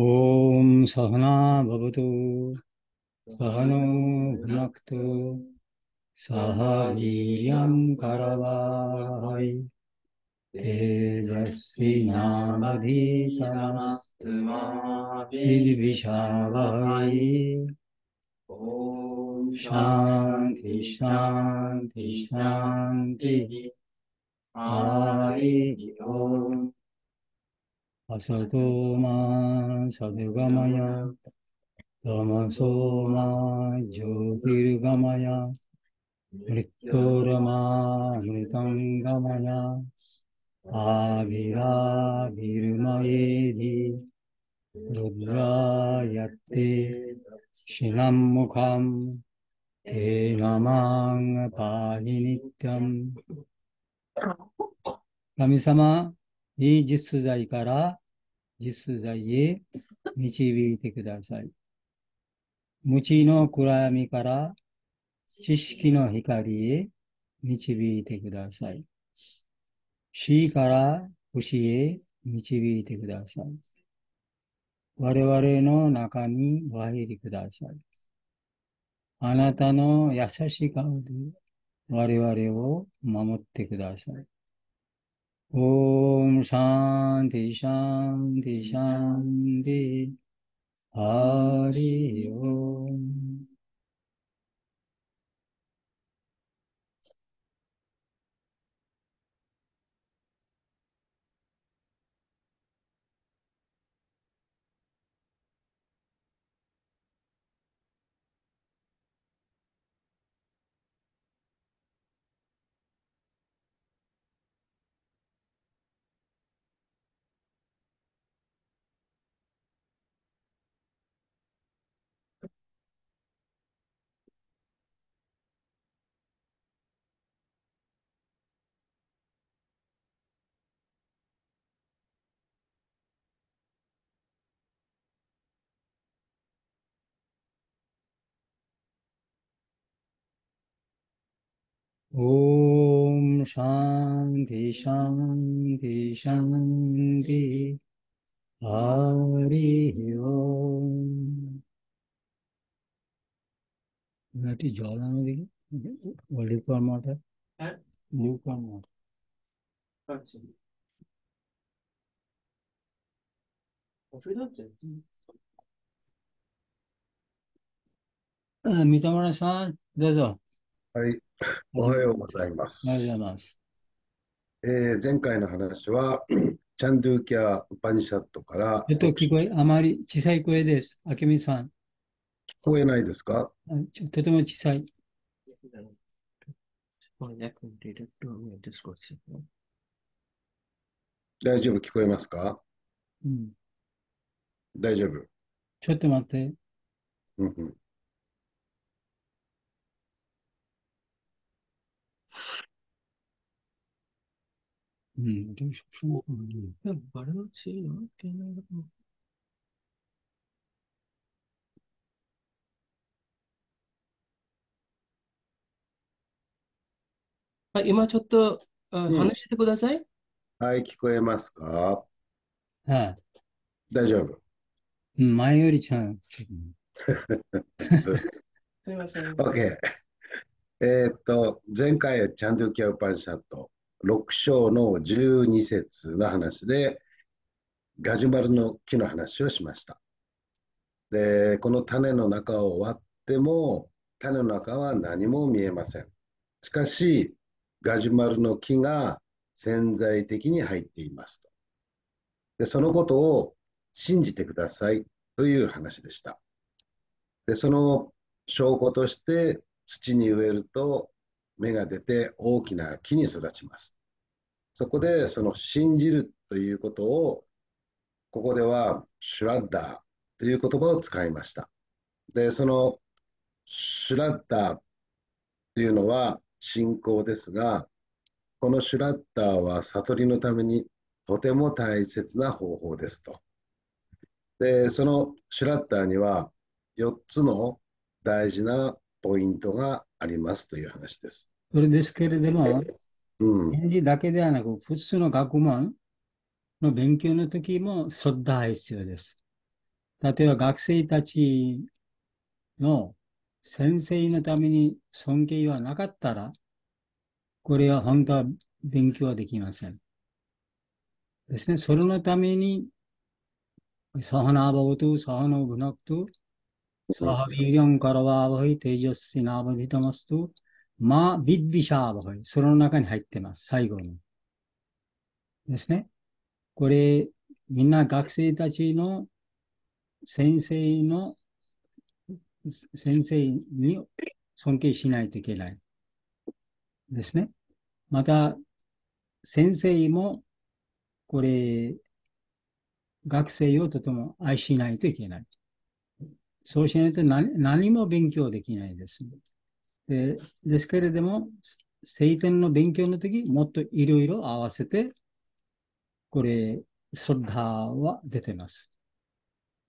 ॐ सहना भवतु। सहनो भुनक्तु। सह वीर्यं करवावहै तेजस्विनामधीतमस्तु मा विद्विषावहै ॐ शान्ति शान्ति शान्तिः हरिः ओम् Asatoma Sadhugamaya Tamasoma Jyotirgamaya Mrityorama Mritangamaya Avira Virmayedi Rudrayate Shinamukham Te Namang Pahinityam 神様いい実在から実在へ導いてください。無知の暗闇から知識の光へ導いてください。死から不死へ導いてください。我々の中にお入りください。あなたの優しい顔で我々を守ってください。ॐ शान्ति शान्ति शान्ति। हरि ओम्। オーシャンティシャンティシャンティハリおはようございます。おはようございます。えー前回の話は、チャンドゥーキャ・ウパニシャットからえっと、聞こえ、あまり小さい声です。あけみさん。聞こえないですか？あちょとても小さい。大丈夫？聞こえますか？うん。大丈夫。ちょっと待って。うんうん、うん。どうしよう。うんバルのチーム系のはい、今ちょっとあうん話してください。はい、聞こえますか？はい。大丈夫？うん前よりちゃん。すみません。OK。えーっと、前回、チャンドゥーキャ・ウパニシャット6章の12節の話で、ガジュマルの木の話をしました。で、この種の中を割っても、種の中は何も見えません。しかし、ガジュマルの木が潜在的に入っていますと。で、そのことを信じてくださいという話でした。で、その証拠として土に植えると芽が出て大きな木に育ちます。そこでその信じるということをここではシュラッダーという言葉を使いました。で、そのシュラッダーというのは信仰ですが、このシュラッダーは悟りのためにとても大切な方法ですと。で、そのシュラッダーには4つの大事なポイントがありますという話です。それですけれども、うん。返事だけではなく、普通の学問の勉強の時も、ショッダー必要です。例えば学生たちの先生のために尊敬はなかったら、これは本当は勉強はできません。ですね。それのために、सह नाववतु、सह नौ भुनक्तु、सह वीर्यं करवावहै、तेजस्वि नावधीतमस्तु、मा विद्विषावहै、その中に入ってます。最後に。ですね。これ、みんな学生たちの先生の、先生に尊敬しないといけない。ですね。また、先生も、これ、学生をとても愛しないといけない。そうしないと何何も勉強できないです。でですけれども、聖典の勉強の時、もっといろいろ合わせて、これ、ソッダーは出てます。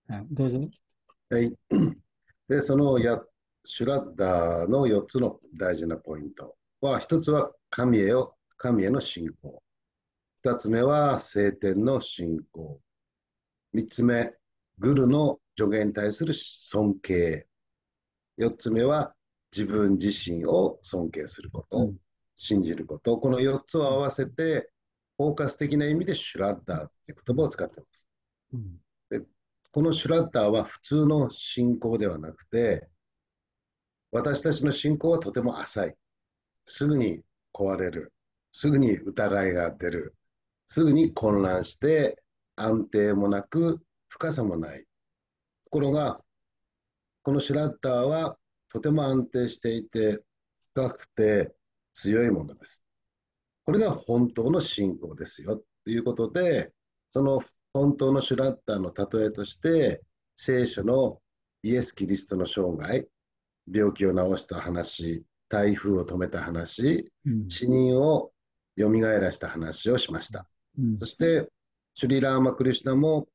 はい、どうぞ。はい。で、そのやシュラッダーの4つの大事なポイントは、1つは神へを神への信仰。2つ目は聖典の信仰。3つ目、グルの助言に対する尊敬。4つ目は自分自身を尊敬すること、うん信じること。この4つを合わせて、フォーカス的な意味でシュラッダーって言葉を使っています。うんこのシュラッダーは普通の信仰ではなくて、私たちの信仰はとても浅い。すぐに壊れる。すぐに疑いが出る。すぐに混乱して安定もなく深さもない。ところが、このシュラッダーはとても安定していて深くて強いものです。これが本当の信仰ですよということで、その本当のシュラッダーの例えとして、聖書のイエス・キリストの生涯、病気を治した話、台風を止めた話、うん死人を蘇らした話をしました。うんそして、シュリラーマ・クリシュナも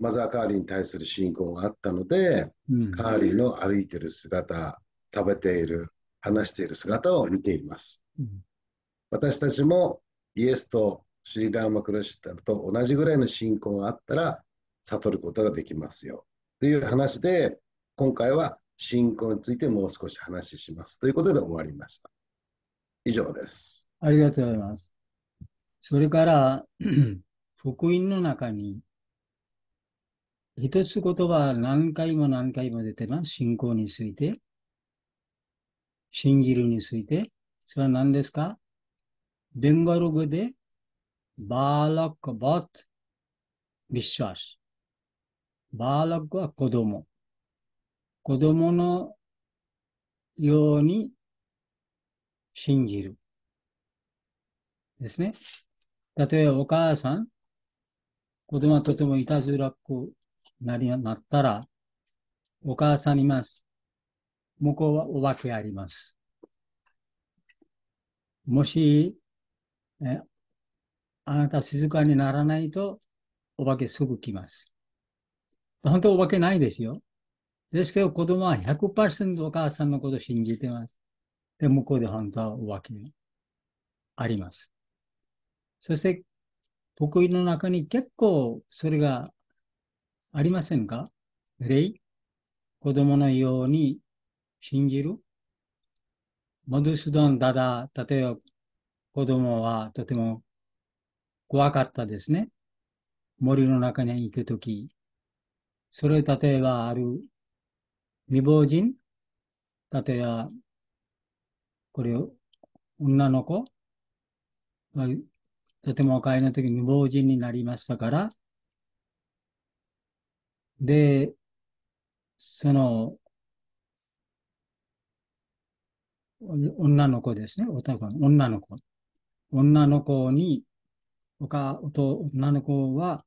マザー・カーリーに対する信仰があったので、うんカーリーの歩いている姿、食べている、話している姿を見ています。うん私たちもイエスとシリラーマ・クリシュナと同じぐらいの信仰があったら悟ることができますよ。という話で、今回は信仰についてもう少し話します。ということで終わりました。以上です。ありがとうございます。それから、福音の中に、一つ言葉何回も何回も出てます。信仰について。信じるについて。それは何ですか？ベンガル語で、বালকবৎ、বিশ্বাস。বালক は子供。子供のように信じる。ですね。例えばお母さん、子供はとてもいたずらっくなりなったら、お母さんいます。向こうはお化けあります。もし、えあなた静かにならないと、お化けすぐ来ます。本当お化けないですよ。ですけど子供は100%お母さんのことを信じてます。で、向こうで本当はお化けあります。そして、福音の中に結構それがありませんか？例子供のように信じる？マドゥスドンダダ、例えば子供はとても怖かったですね。森の中に行くとき。それ例えばある未亡人？例えば、これ、女の子？とても若いの時に未亡人になりましたから、で、その、女の子ですね、男の女の子。女の子に、おか、おと、女の子は、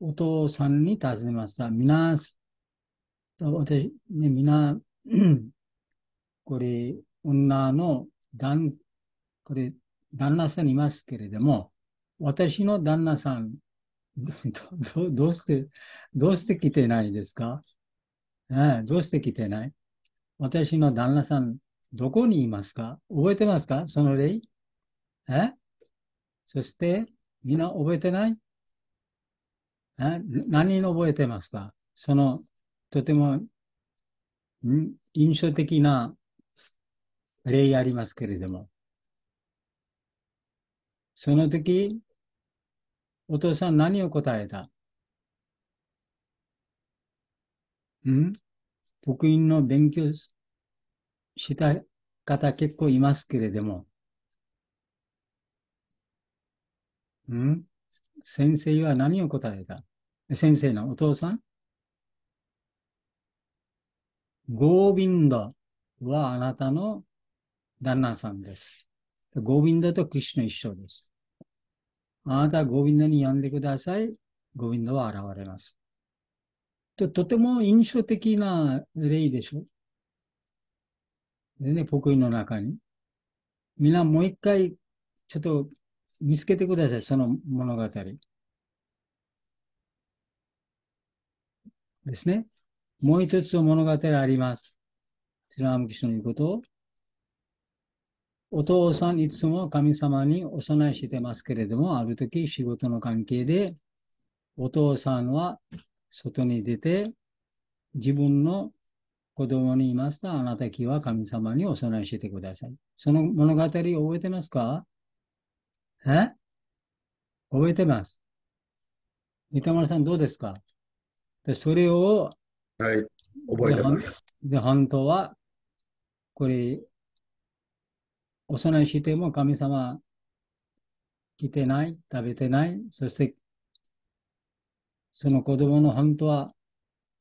お父さんに尋ねました。みな、私、ね、みな、これ、女の旦、これ、旦那さんいますけれども、私の旦那さん、ど どうして、どうして来てないですか、ええどうして来てない？私の旦那さん、どこにいますか？覚えてますか？その例えそして、みんな覚えてない？え何に覚えてますか？その、とても、印象的な例ありますけれども、その時、お父さん何を答えた？ん？福音の勉強した方結構いますけれども、ん？先生は何を答えた？先生のお父さん？ゴービンドはあなたの旦那さんです。ゴービンドとクリシュナ一緒です。あなたはゴビンドに呼んでください。ゴビンドは現れます。ととても印象的な例でしょでね、福音の中に。みんなもう一回、ちょっと見つけてください、その物語。ですね。もう一つの物語があります。スラームキシュの言うことを。お父さんいつも神様にお供えしてますけれども、ある時仕事の関係で、お父さんは外に出て、自分の子供に言いました。あなたきは神様にお供えしてください。その物語覚えてますか？え？覚えてます。三田村さんどうですか？でそれを、はい、覚えてます。で、本当は、これ、お供えしても神様来てない、食べてない、そして、その子供の本当は、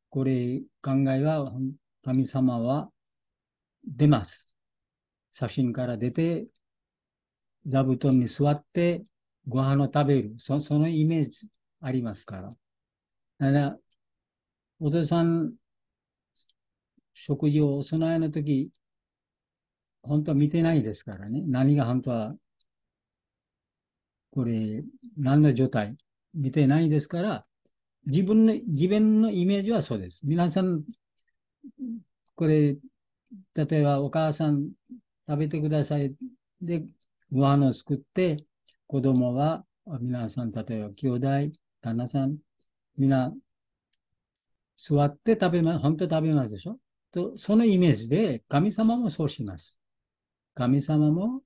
これ考えは、神様は出ます。写真から出て、座布団に座って、ご飯を食べる。そそのイメージありますから。だから、お父さん、食事をお供えの時、本当は見てないですからね。何が本当は、これ、何の状態、見てないですから、自分の、自分のイメージはそうです。皆さん、これ、例えばお母さん食べてください。で、ご飯を作って、子供は、皆さん、例えば兄弟、旦那さん、皆、座って食べます。本当食べますでしょ？と、そのイメージで、神様もそうします。神様も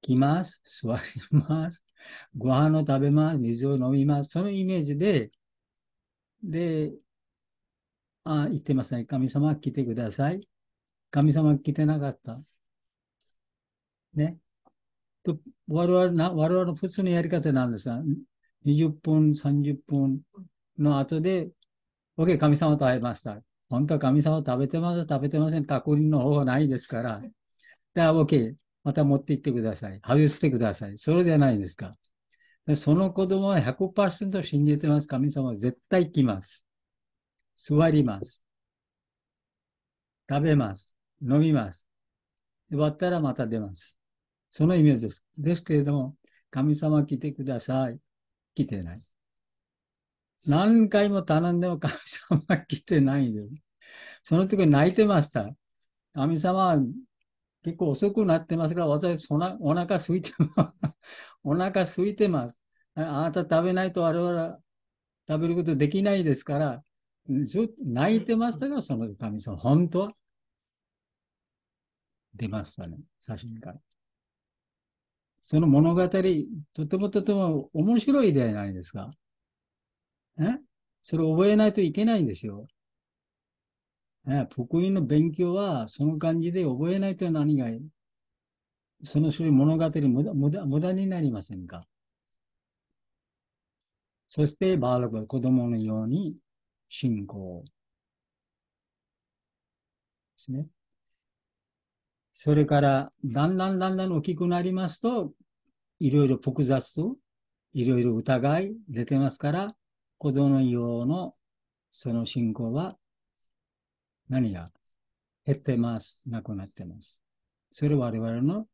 来ます、座ります、ご飯を食べます、水を飲みます。そのイメージで、で、あ、言ってますね。神様来てください。神様来てなかった。ね。と、我々な、我々の普通のやり方なんですが、20分、30分の後で、OK、神様と会いました。本当は神様食べてます、食べてません。確認の方がないですから。で、OK、また持って行ってください。外してください。それではないですか？その子供は100%信じてます。神様は絶対来ます。座ります。食べます。飲みます。で終わったらまた出ます。そのイメージです。ですけれども、神様来てください。来てない。何回も頼んでも 神様来てないんです。その時泣いてました。神様結構遅くなってますから、私そなお腹空いてます。お腹空いてます。あなた食べないと我々食べることできないですから、ずっと泣いてましたが、その神様、本当は出ましたね、写真から。その物語、とてもとても面白いではないですか。え？それを覚えないといけないんですよ。え福音の勉強はその感じで覚えないと何がいい？その種類物語無駄無駄無駄になりませんか？そしてバーラクは子供のように信仰。ですね。それから、だんだんだんだん大きくなりますと、いろいろ複雑、いろいろ疑い出てますから、子供のようのその信仰は何が？減ってます。なくなってます。それは我々の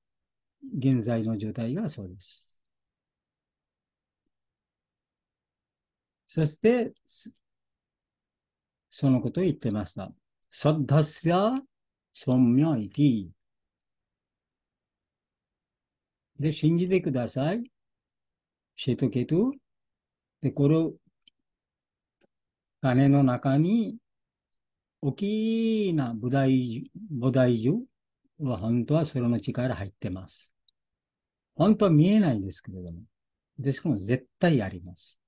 現在の状態がそうです。そして、そのことを言ってました。サッダスヤ、ソンミョイティ。で、信じてください。シェトケト。で、これを種の中に大きな菩提菩提樹は本当はそれの力入ってます。本当は見えないんですけれども。ですから絶対あります。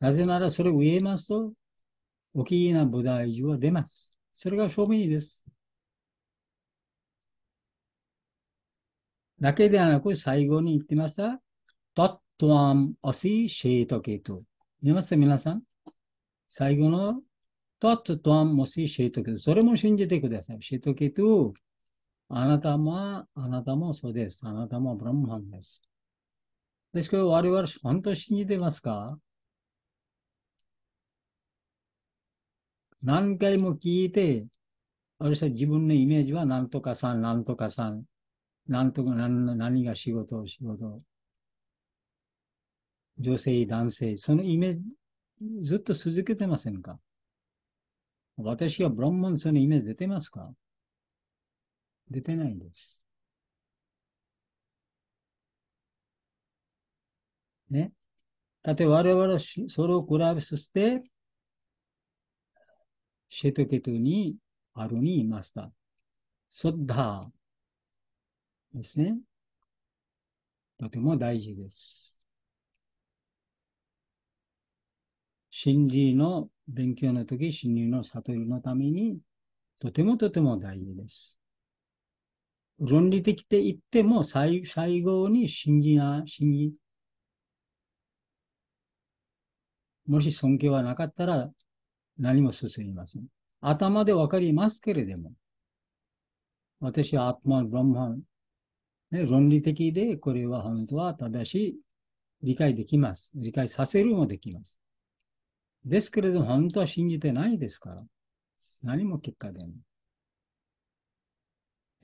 なぜならそれを植えますと、大きな菩提樹は出ます。それが証明です。だけではなく、最後に言ってました。タットワンアシシェートケト。見ますか皆さん？最後のタットワンアシシェートケト。それも信じてください。シェートケト。あなたも、あなたもそうです。あなたもブラムハンです。ですけど、我々、本当に信じてますか？何回も聞いて、私は自分のイメージは何とかさん、何とかさん、何とか何何が仕事、仕事。女性、男性、そのイメージ、ずっと続けてませんか？私はブランマンそのイメージ出てますか？出てないんです。ね。だって我々はそれを比べさせて、シェトケトにあるにいました。ソッダーですね。とても大事です。真理の勉強の時、真理の悟りのために、とてもとても大事です。論理的で言っても最最後に信じな、信じ、もし尊敬はなかったら何も進みません。頭でわかりますけれども、私はアットマン、ブラムハン、ね、論理的でこれは本当は正しい理解できます。理解させるもできます。ですけれども、本当は信じてないですから。何も結果でない。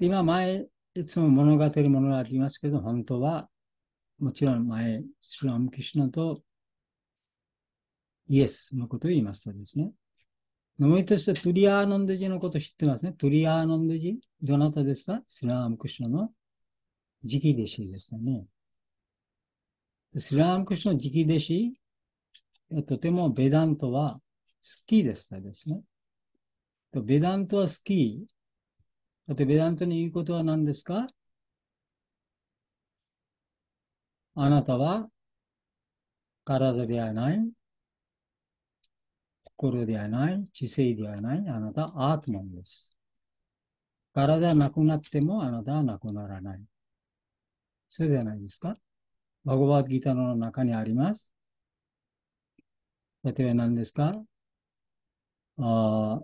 今前、いつも物語るものがありますけど、本当は、もちろん前、スラムキシナとイエスのことを言いましたですね。もう一つ、トゥリアーノンドジのこと知ってますね。トゥリアーノンドジどなたですか？スラムクシナの直弟子でしたね。スラムクシナの直弟子、とてもベダントは好きでしたですね。ベダントは好き。だってベダントに言うことは何ですか？あなたは体ではない、心ではない、知性ではない、あなたはアートマンです。体はなくなってもあなたはなくならない。それではないですか？バゴバーギターの中にあります。例えば何ですか？あ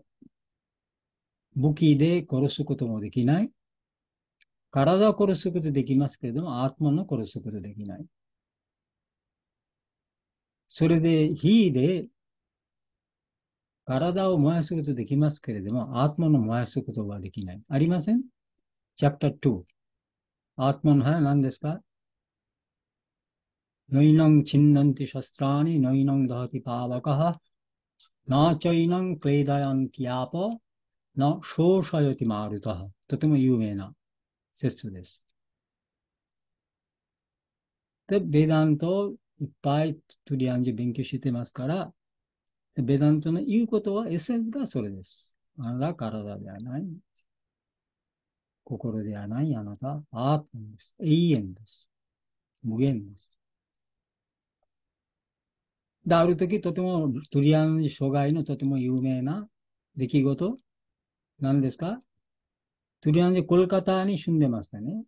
武器で殺すこともできない。体を殺すことできますけれども、アートマンを殺すことできない。それで、火で体を燃やすことできますけれども、アートマンを燃やすことはできない。ありません ?Chapter 2。アートマンは何ですか？नैनं छिन्दन्ति शस्त्राणि、नैनं दहति पावकः、न चैनं क्लेदयन्त्यापो、न शोषयति मारुतः、とても有名な節です。で、ベダントをいっぱいトゥリアンジ勉強してますから、ベダントの言うことはエッセンスがそれです。あなた体ではない。心ではない。あなたアートです。永遠です。無限です。で、ある時とてもトリアン諸外のとても有名な出来事？何ですか？トリアンジコルカタに住んでましたね。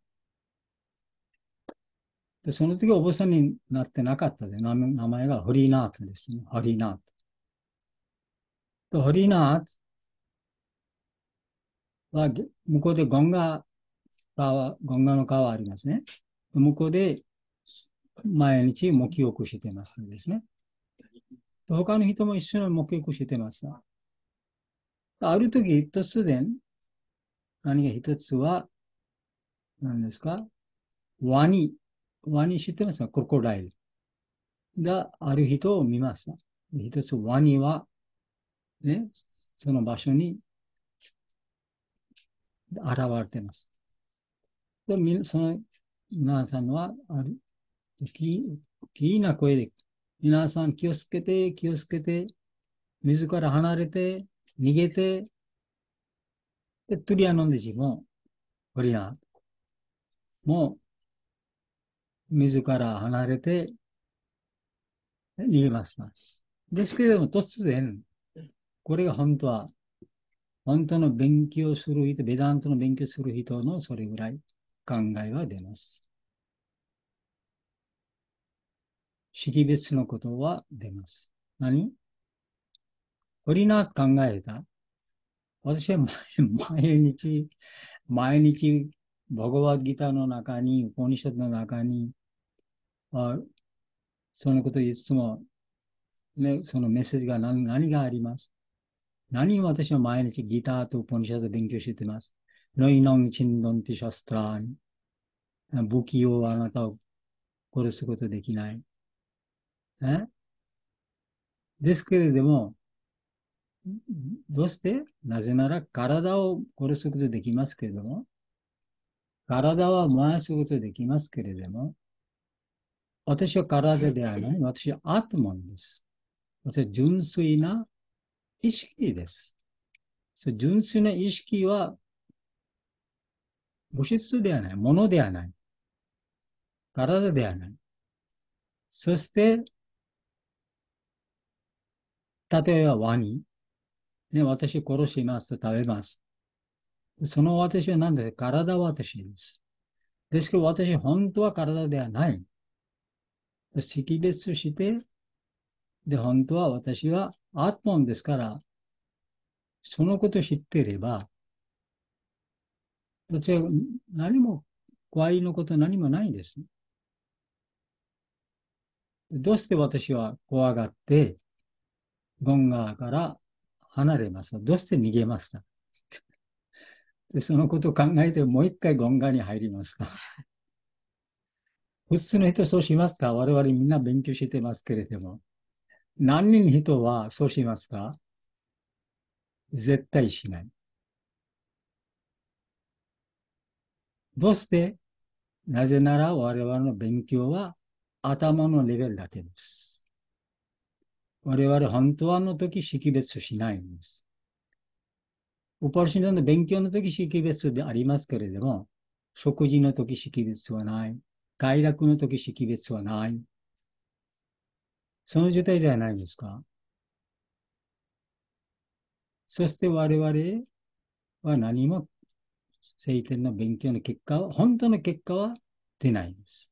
で、その時お坊さんになってなかったで、名前がホリーナートですね。ホリーナート。とホリーナートは、向こうでゴンガ川、ゴンガの川ありますね。向こうで毎日目浴してましたですね。他の人も一緒に目浴してました。ある時、突然、何が一つは、何ですか？ワニ。ワニ知ってますか？クロコダイル。がある人を見ました。一つ、ワニは、ね、その場所に現れてます。でその皆さんは、ある、大きいな声で、皆さん気をつけて、気をつけて、水から離れて、逃げて、で、トゥリアノンデジも、ホリナも、水から離れて、逃げました。ですけれども、突然、これが本当は、本当の勉強する人、ベダントの勉強する人のそれぐらい考えは出ます。識別のことは出ます。何？ホリナ考えた？私は毎日、毎日、バゴワギターの中に、ポニシャットの中に、あそのこといつも、ね、そのメッセージが何何があります？何を私は毎日ギターとポニシャット勉強してます？ノイノンチンドンティシャストラーに。武器をあなたを殺すことできない。ね、ですけれども、どうして？なぜなら体を殺すことできますけれども、体は燃やすことできますけれども、私は体ではない。私はアトマンです。私は純粋な意識です。純粋な意識は物質ではない。ものではない。体ではない。そして、例えばワニ。ね、私殺しますと食べます。その私は何で？すか体は私です。ですけど私、本当は体ではない。識別して、で、本当は私はアートモンですから、そのこと知っていれば、私は何も怖いのこと何もないんです。どうして私は怖がって、ゴンガーから離れますどうして逃げました？でそのことを考えてもう一回ゴンガーに入りますか 普通の人そうしますか？我々みんな勉強してますけれども。何人人はそうしますか？絶対しない。どうして？なぜなら我々の勉強は頭のレベルだけです。我々本当はあの時識別しないんです。ウパルシナの勉強の時識別でありますけれども、食事の時識別はない。快楽の時識別はない。その状態ではないですか？そして我々は何も聖典の勉強の結果は、本当の結果は出ないんです。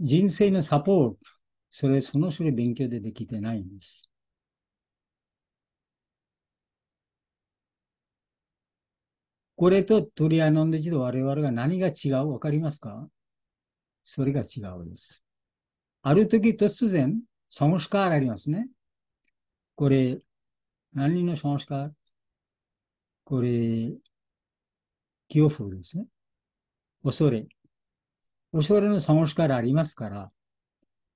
人生のサポート、それ、その種類勉強でできてないんです。これとトリアノンデジと我々が何が違う？わかりますか？それが違うです。ある時突然、サムスカーありますね。これ、何のサムスカー？これ、恐怖ですね。恐れ。恐れのサムスカーありますから、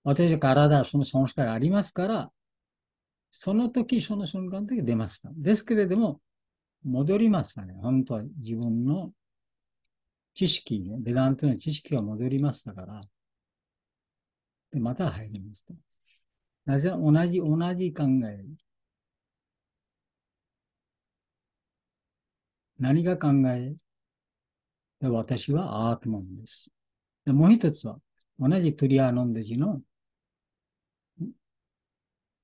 私は体、そのサムスカーありますから、その時、その瞬間の時出ました。ですけれども、戻りましたね。本当は自分の知識ね、ベダントの知識が戻りましたから、で、また入りました。なぜ同じ、同じ考え。何が考え私はアートマンです。でもう一つは、同じトリアノンデジの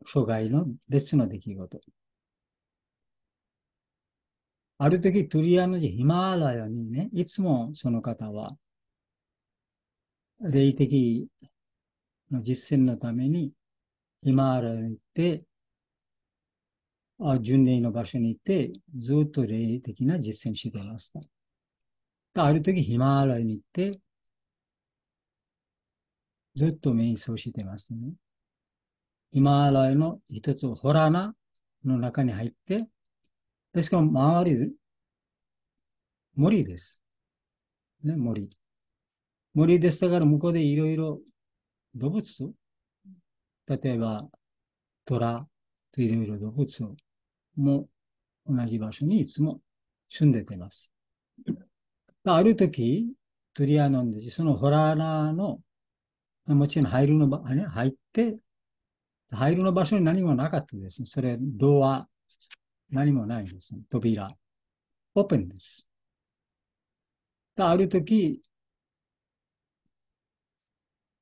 諸外の別の出来事。ある時、トゥリアの字、ヒマーラヤにね、いつもその方は、霊的の実践のために、ヒマーラヤに行って、あ巡礼の場所に行って、ずっと霊的な実践していました。ある時、ヒマーラヤに行って、ずっと瞑想してますね。ヒマラヤの一つ、ホラーナの中に入って、ですから、周り、森です。ね、森。森でしたから向こうでいろいろ動物例えば、虎といろいろ動物も同じ場所にいつも住んでてます。ある時、トリアノンでそのホラーナの、もちろん入るの場、入って、入るの場所に何もなかったですね。それ、ドア、何もないですね。扉。オープンです。ある時、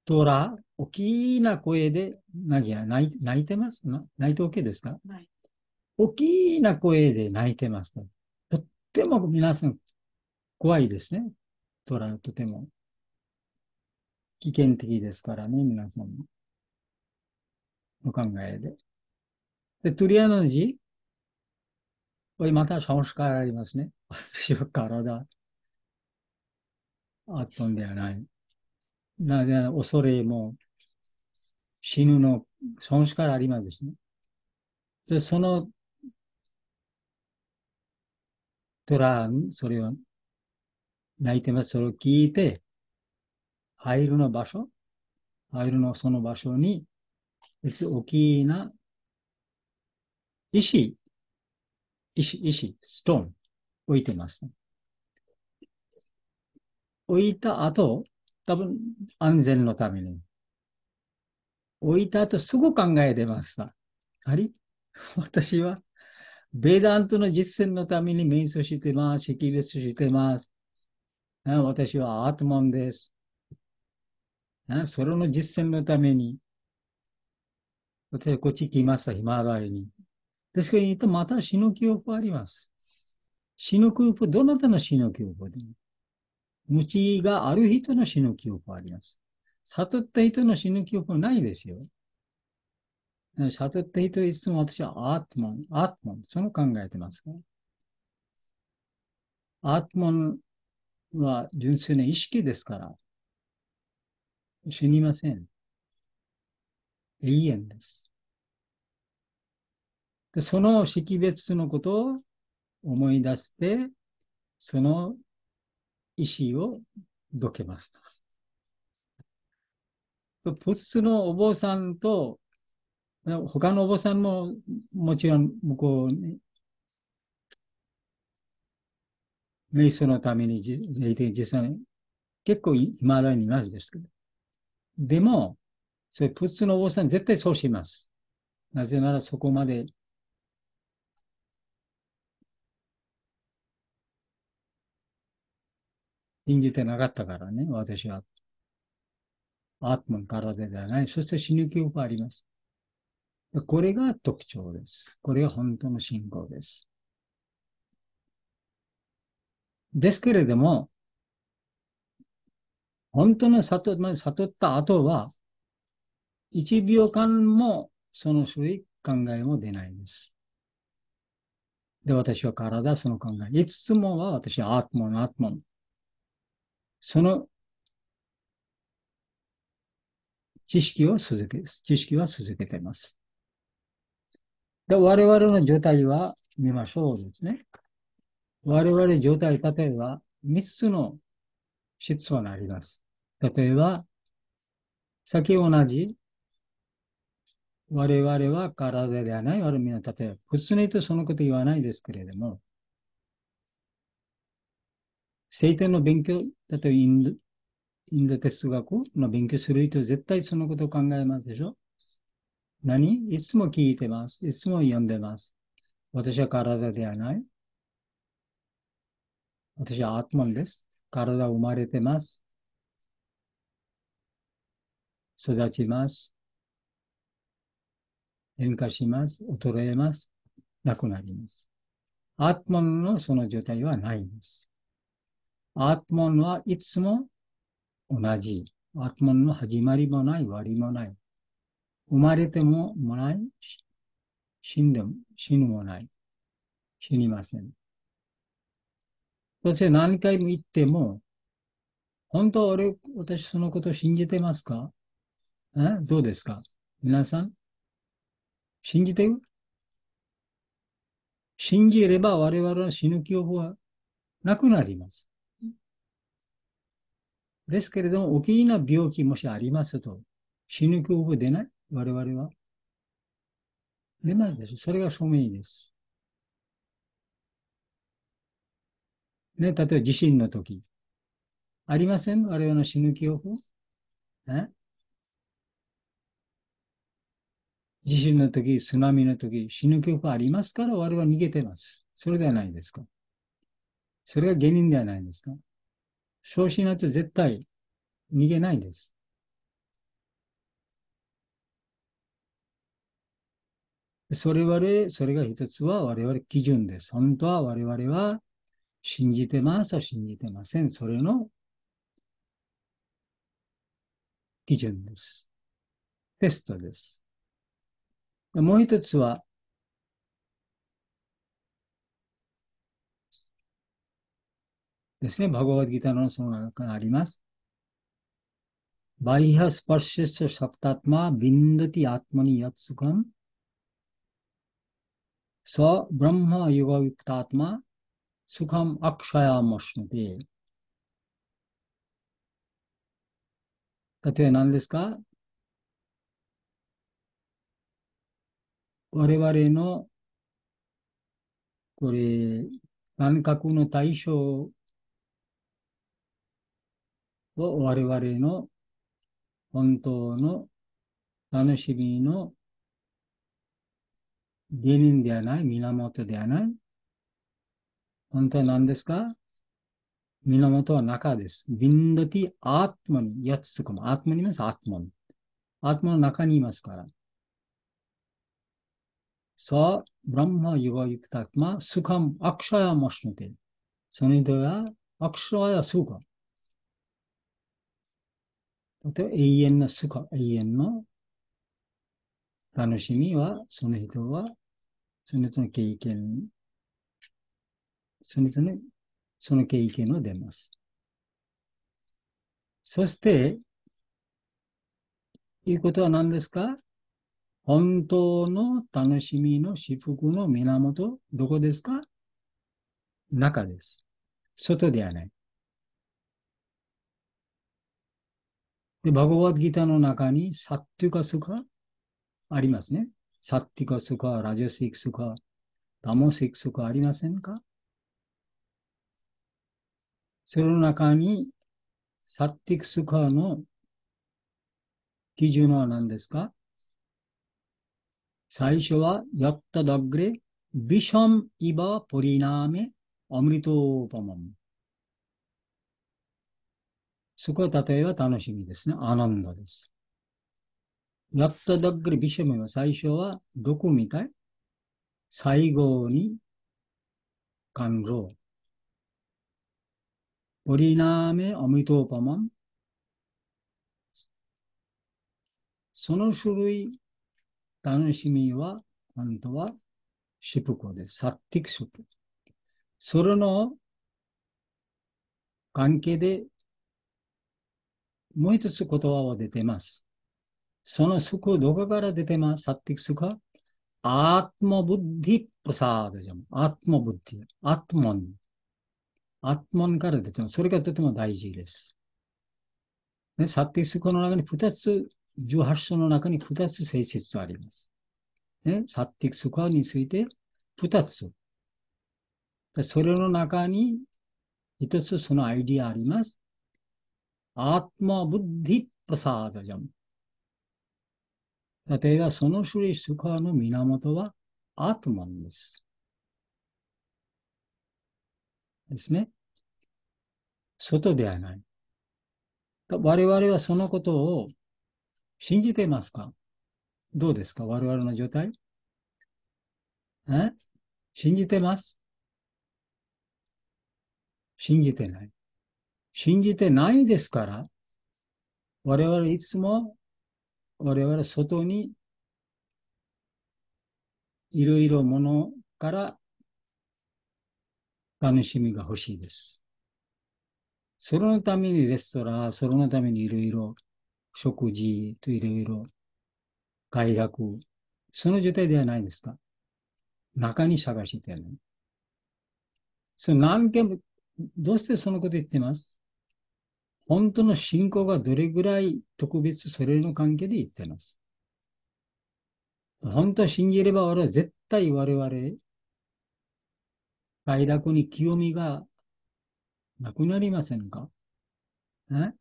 トラ、大きな声で泣き泣い泣いてます？な泣いて OK ですか？大きな声で泣いてます。とっても皆さん怖いですね。トラ、とても。危険的ですからね、皆さんのお考えで。で、トリアの字、これまた少子からありますね。私は体、あったんではない。なぜなら恐れも死ぬの損失からありますですね。で、そのトラ、それを泣いてます。それを聞いて、入るの場所、入るのその場所に、大きな石、石、石、ストーン、置いてます、置いた後、多分安全のために。置いた後すぐ考え出ました。あれ？私は、ベーダントの実践のために瞑想してます。識別してます。私はアートマンです。それの実践のために、私はこっち来ました、ヒマラヤに。ですから言うと、また死ぬ記憶あります。死ぬ記憶、どなたの死ぬ記憶で無知がある人の死ぬ記憶あります。悟った人の死ぬ記憶ないですよ。悟った人はいつも私はアートマン、アートマン、その考えてますか？ら。アートマンは純粋な意識ですから、死にません。永遠です。でその識別のことを思い出して、その意思をどけました。仏師のお坊さんと、他のお坊さんももちろん向こうに、瞑想のために実際に結構今だにいますですけど。でも、それ仏師のお坊さん絶対そうします。なぜならそこまで信じてなかったからね、私は。アートマン体ではない。そして死ぬ記憶があります。これが特徴です。これが本当の信仰です。ですけれども、本当の悟まあ悟った後は、一秒間もその種類考えも出ないです。で、私は体、その考え。いつもは私はアートマン、アートマン。その知識を続け、知識は続けています。で、我々の状態は見ましょうですね。我々状態、例えば、三つの質はあります。例えば、先同じ、我々は体ではない、我々は例え、普通に言うとそのこと言わないですけれども、聖典の勉強、例えばインド、インド哲学の勉強する人、絶対そのことを考えますでしょ？何？いつも聞いてます。いつも読んでます。私は体ではない。私はアートマンです。体生まれてます。育ちます。変化します。衰えます。なくなります。アートマンのその状態はないんです。アートマンはいつも同じ。アートマンの始まりもない、終わりもない。生まれてももない、死んでも、死ぬもない。死にません。そして何回も言っても、本当俺、私そのこと信じてますか？え？どうですか？皆さん？信じてる信じれば我々の死ぬ記憶はなくなります。ですけれども、大きな病気もしありますと、死ぬ記憶出ない？我々は？出ますでしょ？それが証明です。ね、例えば地震の時。ありません？我々の死ぬ記憶え？地震の時、津波の時、死ぬ恐怖ありますから我々は逃げてます。それではないですか。それが原因ではないですか。そうしなと絶対逃げないです。それ我それが一つは我々基準です。本当は我々は信じてます信じてません。それの基準です。テストです。もう一つは、ですね、バゴワッドギターのその中にあります。バイハスパッシェスシャプタトマビンダティアトマニヤツカムサブランマヨガウィクタトマスカムアクシャヤマシュテ例えば何ですか？我々の、これ、感覚の対象を我々の本当の楽しみの原因ではない、源ではない。本当は何ですか？源は中です。ビンドティアートマに、やつつくも、アートマにいます、アートマン。アートマの中にいますから。さあ、ブランマヨガユクタクマ、スカム、アクシャヤマシュテ。その人は、アクシャヤスカ。例えば、永遠のスカ、永遠の楽しみは、その人は、その人の経験、その人の、その経験を出ます。そして、いうことは何ですか本当の楽しみの至福の源、どこですか？中です。外ではない。で、バゴワッドギターの中にサッティカスカありますね。サッティカスカ、ラジオシックスカ、タモシックスカありませんか？その中にサッティクスカの基準は何ですか？最初は、やっただぐれ、ビシャンイバポリナーメ、アムリトーパマン。そこは例えば楽しみですね。アナンダです。やっただっぐれ、ビシャムは最初はどこみたい？最後に感動。ポリナーメ、アムリトーパマン。その種類、楽しみは、本当は、シプコです。サッティクシプ。それの関係で、もう一つ言葉は出てます。そのスクどこから出てますサッティクスかアートマブッディプサードじゃん。アートマブッディ。アートモン。アートモンから出てます。それがとても大事です。ね、サッティクスこの中に二つ18章の中に2つ性質があります。ね、サッティクスコアについて2つ。それの中に一つそのアイディアあります。アートマブッディパサーダジャム。例えばその種類スコアの源はアートマンです。ですね。外ではない。我々はそのことを信じてますか？どうですか？我々の状態？え？信じてます？信じてない。信じてないですから、我々いつも我々外にいろいろものから楽しみが欲しいです。そのためにレストラン、そのためにいろいろ食事といろいろ快楽、その状態ではないんですか？中に探してね。その何件も、どうしてそのこと言ってます？本当の信仰がどれぐらい特別、それの関係で言ってます？本当信じれば我々は絶対我々、快楽に清みがなくなりませんか？ね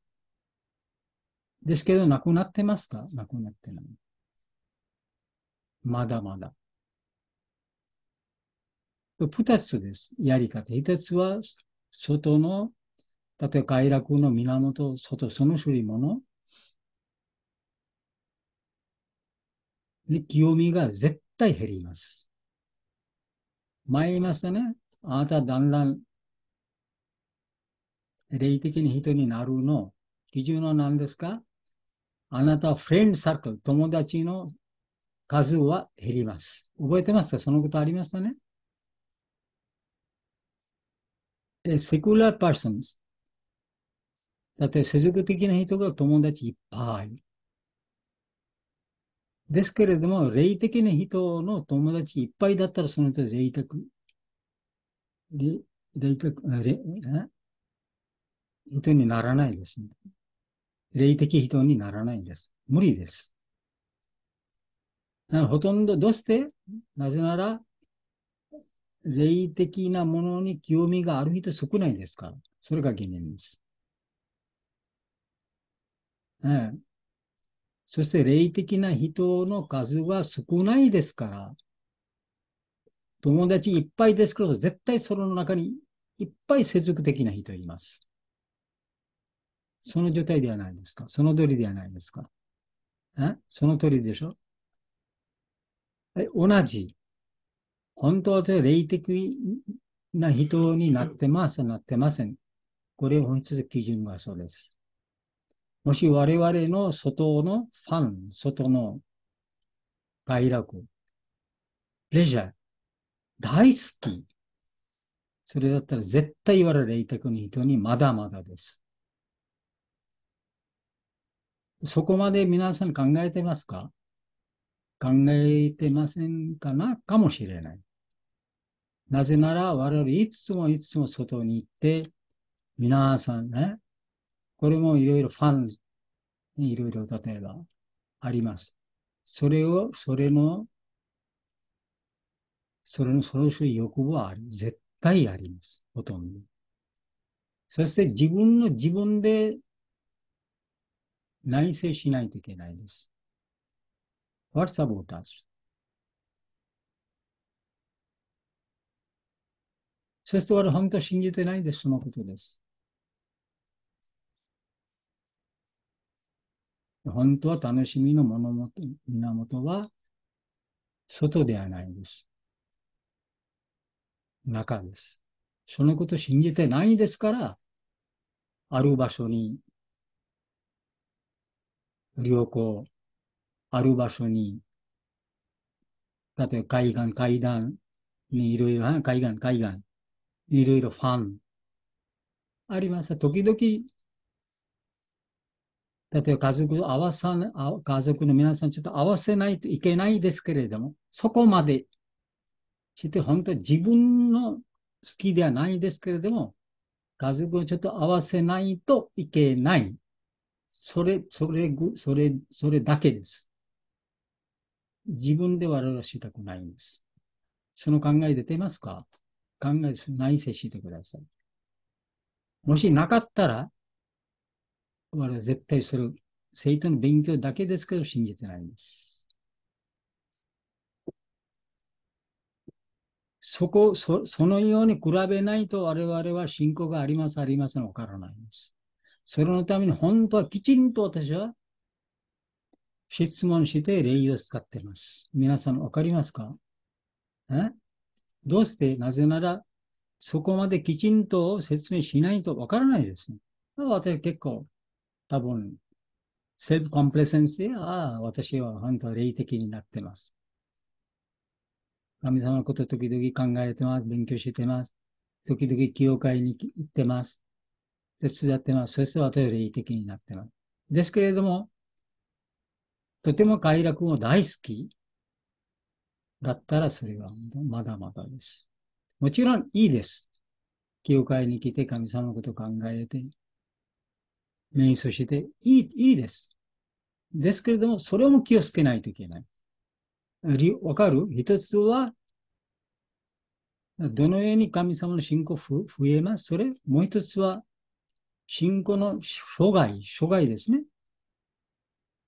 ですけど、なくなってますか？なくなってない。まだまだ。二つです。やり方。一つは、外の、例えば快楽の源、外、その種類もの。で、清みが絶対減ります。前言いましたね。あなただんだん、霊的に人になるの、基準は何ですか？あなたは friend circle、友達の数は減ります。覚えてますか？そのことありましたね？ Secular persons。だって世俗的な人が友達いっぱい。ですけれども、霊的な人の友達いっぱいだったらその人霊的、霊霊的、霊人にならないですね。霊的人にならないんです。無理です。ほとんど、どうしてなぜなら、霊的なものに興味がある人少ないですか。それが原因です。ええ、そして霊的な人の数は少ないですから、友達いっぱいですけど、絶対その中にいっぱい世俗的な人います。その状態ではないですか？その通りではないですか？え？その通りでしょ？え同じ？本当は霊的な人になってます、なってません。これ本質基準がそうです。もし我々の外のファン、外の快楽、プレジャー、大好き。それだったら絶対我々霊的な人にまだまだです。そこまで皆さん考えてますか？考えてませんかな？かもしれない。なぜなら我々いつもいつも外に行って、皆さんね、これもいろいろファン、いろいろ例えばあります。それを、それの、それの、その種欲望はあり、絶対あります。ほとんど。そして自分の自分で内省しないといけないです。What's about us? そして俺本当信じてないです、そのことです。本当は楽しみの源は外ではないです。中です。そのこと信じてないですから、ある場所に旅行、ある場所に、例えば海岸、海岸にいろいろ、海岸、海岸、いろいろファン、あります。時々、例えば家族を合わさ、家族の皆さんちょっと合わせないといけないですけれども、そこまでして本当自分の好きではないですけれども、家族をちょっと合わせないといけない。それ、それ、それ、それだけです。自分で我々はしたくないんです。その考え出てますか？考え、内省してください。もしなかったら、我々絶対それ、生徒の勉強だけですけど信じてないんです。そこ、そ、そのように比べないと我々は信仰があります、ありません、わからないんです。それのために本当はきちんと私は質問して礼を使っています。皆さんわかりますか？え？どうしてなぜなら、そこまできちんと説明しないとわからないですね。私結構、多分、セルフコンプレセンスで、ああ、私は本当は霊的になってます。神様のこと時々考えてます。勉強してます。時々教会に行ってます。手伝ってます。そして私は霊的になってます。ですけれども、とても快楽も大好きだったらそれはまだまだです。もちろんいいです。教会に来て神様のことを考えて、瞑想していい、いいです。ですけれども、それも気をつけないといけない。わかる？一つは、どのように神様の信仰増えます？それもう一つは、信仰の諸外、諸外ですね。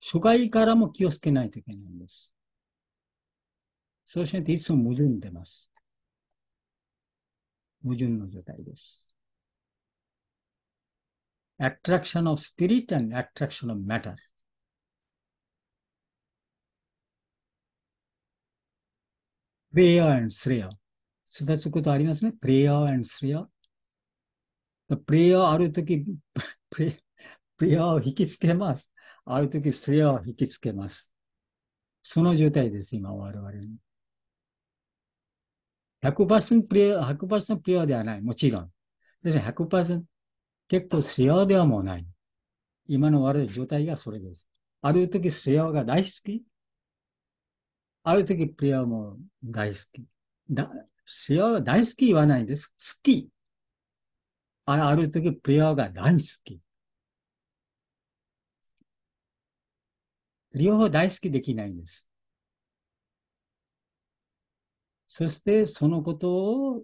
諸外からも気をつけないといけないんです。そうしないといつも矛盾出ます。矛盾の状態です。attraction of spirit and attraction of matter. プレイヤー and スレイヤー。育つことありますね。プレイヤー and スレイヤー。プレイヤーあるとき、プレイヤーを引きつけます。あるとき、スレイヤーを引きつけます。その状態です、今、我々に。100%プレイヤー、100%プレイヤーではない。もちろん。ですね、100%結構スレイヤーではもない。今の我々の状態がそれです。あるときスレイヤーが大好き。あるときプレイヤーも大好き。だスレイヤーが大好き言わないんです。好き。ああるときプレイヤーが大好き？両方大好きできないんです。そしてそのことを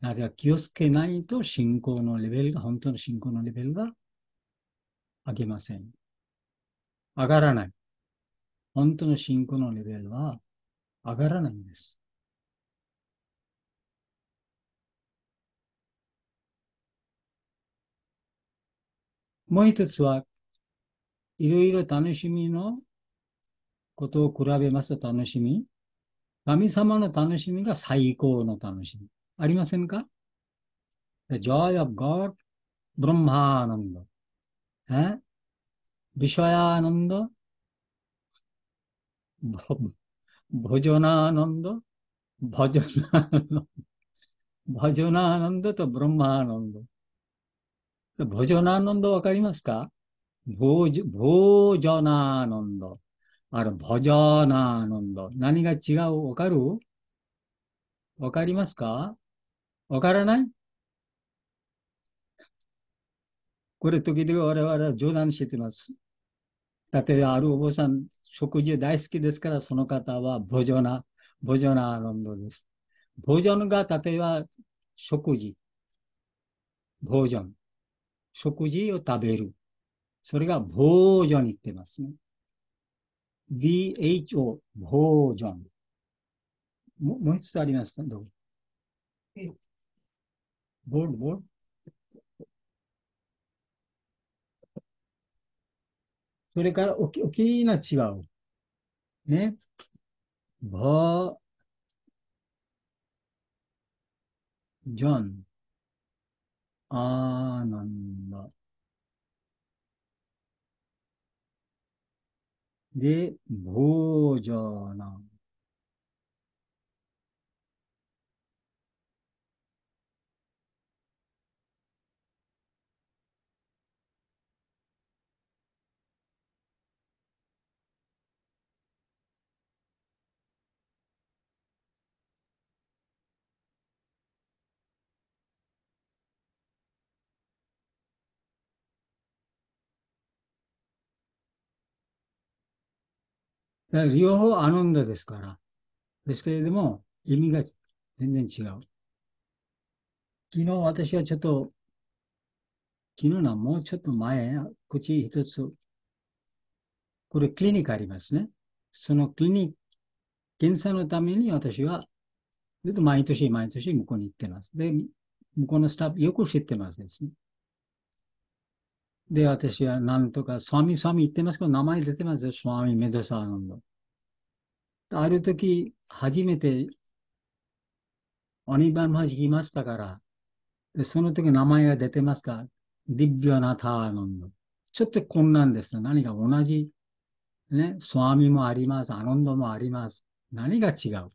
なぜか気をつけないと信仰のレベルが、本当の信仰のレベルが上げません。上がらない。本当の信仰のレベルは上がらないんです。もう一つは、いろいろ楽しみのことを比べますと楽しみ。神様の楽しみが最高の楽しみ。ありませんか ?The joy of God, ブラマーナンド。えビシャヤーナンドボジョナーナンドボジョナーナンド。ボジョナーナンドとブラマーナンド。ボジョナーナンドわかりますか？ボジボジョナーナンド。あれ、ボジョナーナンド。何が違う？わかる？わかりますか？わからない？これ時々我々は冗談してます。例えばあるお坊さん、食事大好きですから、その方はボジョナ、ボジョナーナンドです。ボジョンが例えば食事、ボジョン。食事を食べる。それがボージョンに言ってますね。BHO、ボージョン。ももう一つありますか？どうボール、ボールそれから、おき、おきな違う。ね。ボー、ジョン、ああ、なんだ。で、ボじゃなから両方アノンドですから。ですけれども、意味が全然違う。昨日私はちょっと、昨日のはもうちょっと前、口一つ、これクリニックありますね。そのクリニック、検査のために私は、ずっと毎年毎年向こうに行ってます。で、向こうのスタッフよく知ってますですね。で、私はなんとか、スワミスワミ言ってますけど、名前出てますよ。スワミメドサーナンド。ある時、初めて、オニバンマジ来ましたから、で、その時名前が出てますかディビアナターナンド。ちょっと困難です。何か同じ、ね、スワミもあります。アノンドもあります。何が違う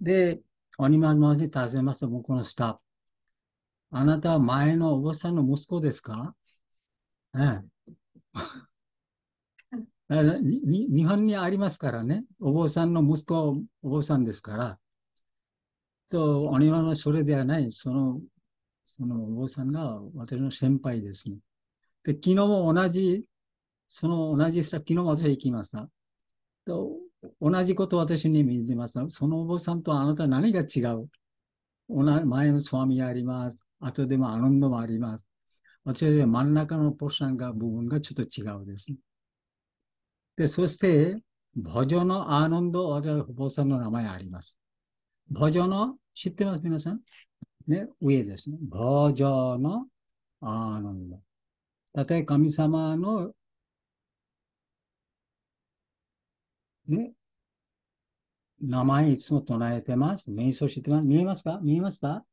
で、オニバンマジ尋ねますと、僕のスタッフ。あなたは前のお坊さんの息子ですか？ええ。に日本にありますからね。お坊さんの息子はお坊さんですから。と、お庭のそれではない、その、そのお坊さんが私の先輩ですね。で、昨日も同じ、その同じスタ昨日私は行きました。と同じこと私に見てました。そのお坊さんとあなた何が違う？前のスワミあります。後でもアノンドもあります。私は真ん中のポッションが部分がちょっと違うです。で、そして、ボジョのアーノンド、お坊さんの名前あります。ボジョの、知ってます？皆さん？ね、上ですね。ボジョのアーノンド。例え神様の、ね、名前いつも唱えてます。瞑想してます？見えますか？見えますか？は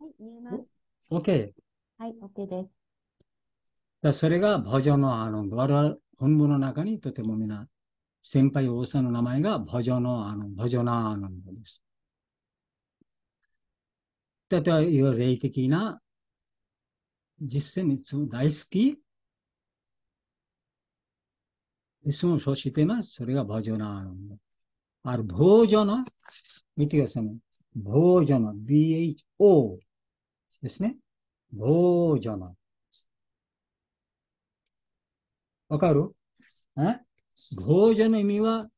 い、見えます。?OK。はい、OK です。だそれがボジョのアーノンド。我々本部の中にとても皆、先輩王さんの名前がボジョのアーノンド、ボジョのアーノンドです。例えば、いわゆる霊的な実践に大好き？いつもそうしてます。それがボジョのアーノンド。ある、ボジョの、見てくださいね。ボジョの、BHO ですね。ボジョの。わかる？え？ボジョの意味は、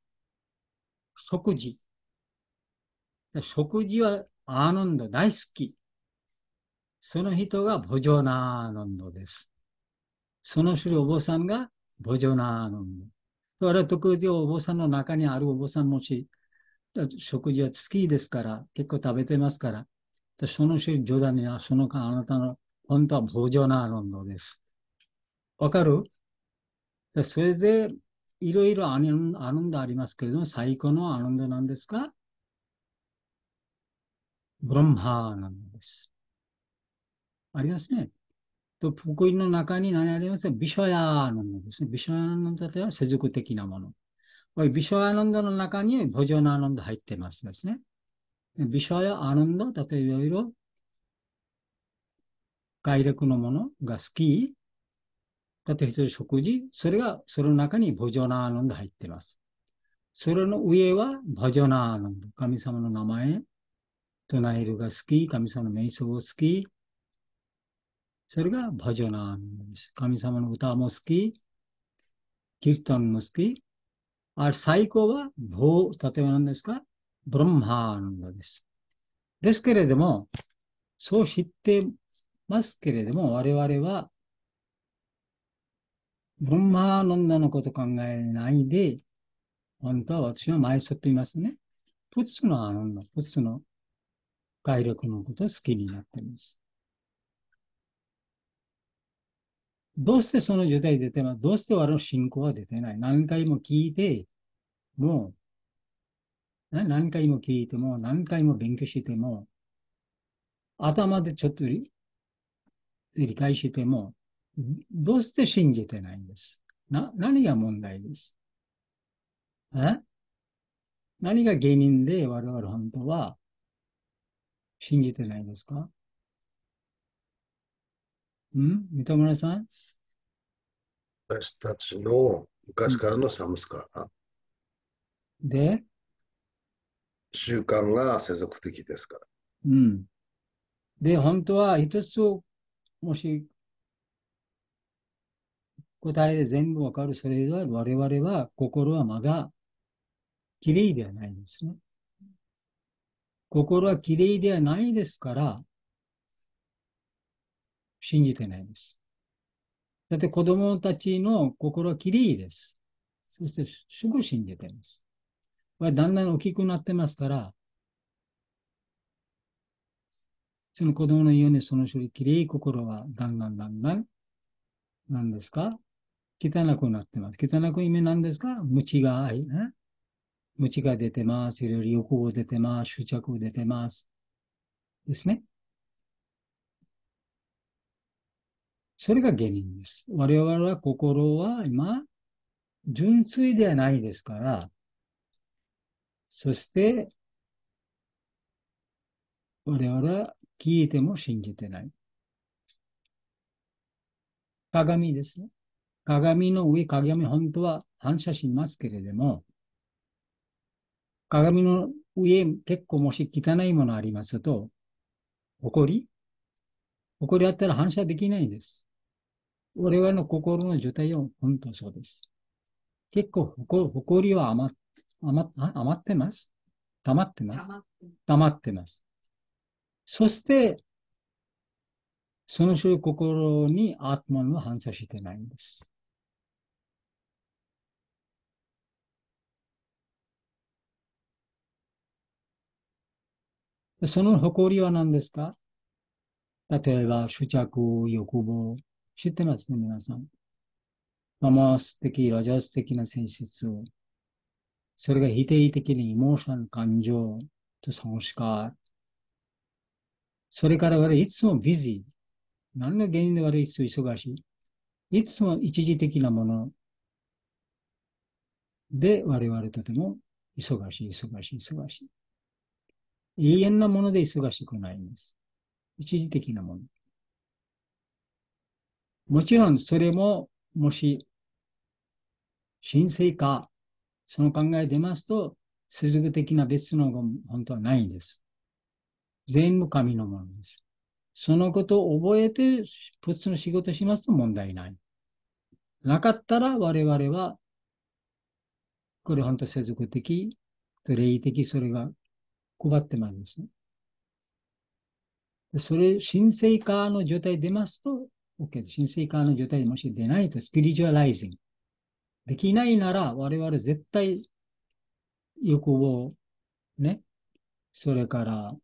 食事。食事はアーノンド大好き。その人がボジョナーノンドです。その種類お坊さんがボジョナーノンド。我々特にお坊さんの中にあるお坊さんもし、食事は好きですから、結構食べてますから、その種類冗談には、その間あなたの本当はボジョナーノンドです。わかる？それで、いろいろアノンドありますけれども、最高のアノンドなんですか？ブランハーなんです。ありますね。と、福音の中に何あります？かビショヤーノンドですね。ビショヤーノンドとは世俗的なもの。ビショヤーノンドの中にボジョナーノンド入ってますですね。ビショヤーノンド、例えばいろいろ外力のものが好き。例えば食事、それが、その中にボジョナーノンド入ってます。それの上はボジョナーノンド。神様の名前、唱えるが好き、神様の瞑想を好き。それがバジョナーノンです。神様の歌も好き、キルトンも好き。あ最高は、ボー、例えば何ですかブランハーノンドです。ですけれども、そう知ってますけれども、我々は、ブランハーノンドのこと考えないで、本当は私は前そっと言いますね。プツのアノンド、プツの外力のことを好きになっています。どうしてその状態出てます？どうして我々の信仰は出てない？何回も聞いて、もう、何回も聞いても、何回も勉強しても、頭でちょっと理解しても、どうして信じてないんです？な、何が問題です？え？何が原因で我々本当は信じてないですか？ん？三田村さん？私たちの昔からのサムスカー、で、習慣が世俗的ですから。うん。で、本当は一つを、もし、答えで全部わかる、それは我々は、心はまだ、きれいではないんですね。心はきれいではないですから、信じてないです。だって子供たちの心はきれいです。そしてすぐ信じてます。だんだん大きくなってますから、その子供の言うにその種類きれい心はだんだんだんだん、何ですか？汚くなってます。汚く意味何ですか？無知が愛、ね、無知が出てます。いろいろ欲望出てます。執着出てます。ですね。それが原因です。我々は心は今、純粋ではないですから、そして、我々は聞いても信じてない。鏡ですね。鏡の上、鏡本当は反射しますけれども、鏡の上、結構もし汚いものありますと、埃埃あったら反射できないんです。我々の心の状態は本当そうです。結構、埃は余っ余余ってます？黙ってます？黙ってます。そして、その種心にアートマンは反射してないんです。その誇りは何ですか？例えば、執着、欲望。知ってます？ね、皆さん。ママス的、ラジャス的な性質を。それが否定的に、イモーション、感情と損失か。それから我々いつもビジー。何の原因で我々いつも忙しい？いつも一時的なもので我々とても忙しい、忙しい、忙しい。永遠なもので忙しくないんです。一時的なもの。もちろんそれも、もし、神聖か、その考え出ますと、世俗的な別のが本当はないんです。全部神のものです。そのことを覚えて、仏の仕事しますと問題ない。なかったら我々は、これ本当世俗的、と霊的、それが配ってますですね。それ、神聖化の状態出ますと、OK です。神聖化の状態でもし出ないと、スピリチュアライズング。できないなら、我々絶対欲望、ね。それから、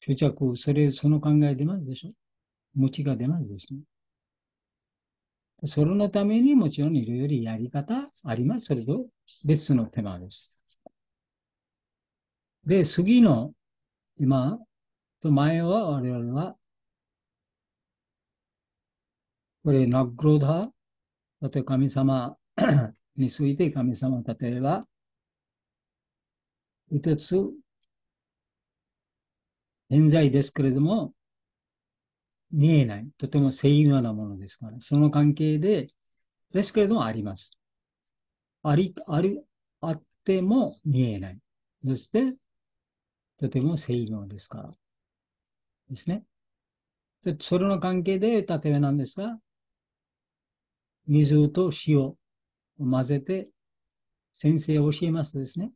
執着、それ、その考え出ますでしょ？無知が出ますでしょ？それのためにもちろんいろいろやり方あります。それと別の手間です。で、次の、今、と前は我々は、これ、ナグロダー、例えば神様 について神様、例えば、一つ、冤罪ですけれども、見えない。とても正妙なものですから、その関係で、ですけれどもあります。あり、あり、あっても見えない。そして、とても正妙ですから。ですね。それの関係で、例えば何ですか水と塩を混ぜて、先生を教えますですね。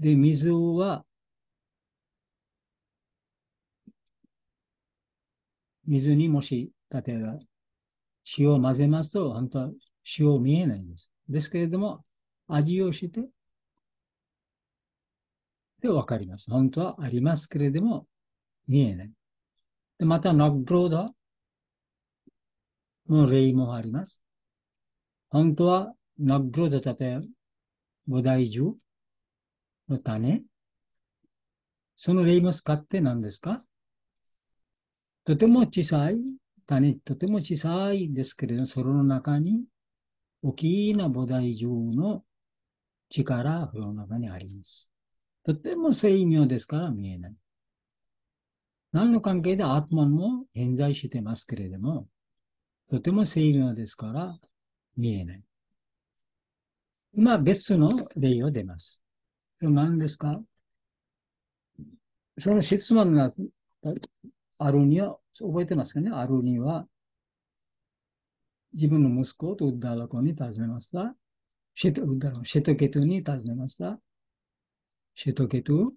で、水は、水にもし、例えば、塩を混ぜますと、本当は塩見えないんです。ですけれども、味をして、で、わかります。本当はありますけれども、見えない。で、また、ノッグローダーの例もあります。本当は、ノッグローダ、例えば、菩提樹の種。その例も使って何ですか？とても小さい種、とても小さいですけれど、それの中に大きな菩提樹の力、風呂の中にあります。とても精妙ですから見えない。何の関係でアートマンも偏在してますけれども、とても精妙ですから見えない。今別の例を出ます。それ何ですか？その質問があるには、覚えてますかね？あるには、自分の息子とウッダーラコに尋ねました。シェト、ウッダラシェトケトに尋ねました。シェトケト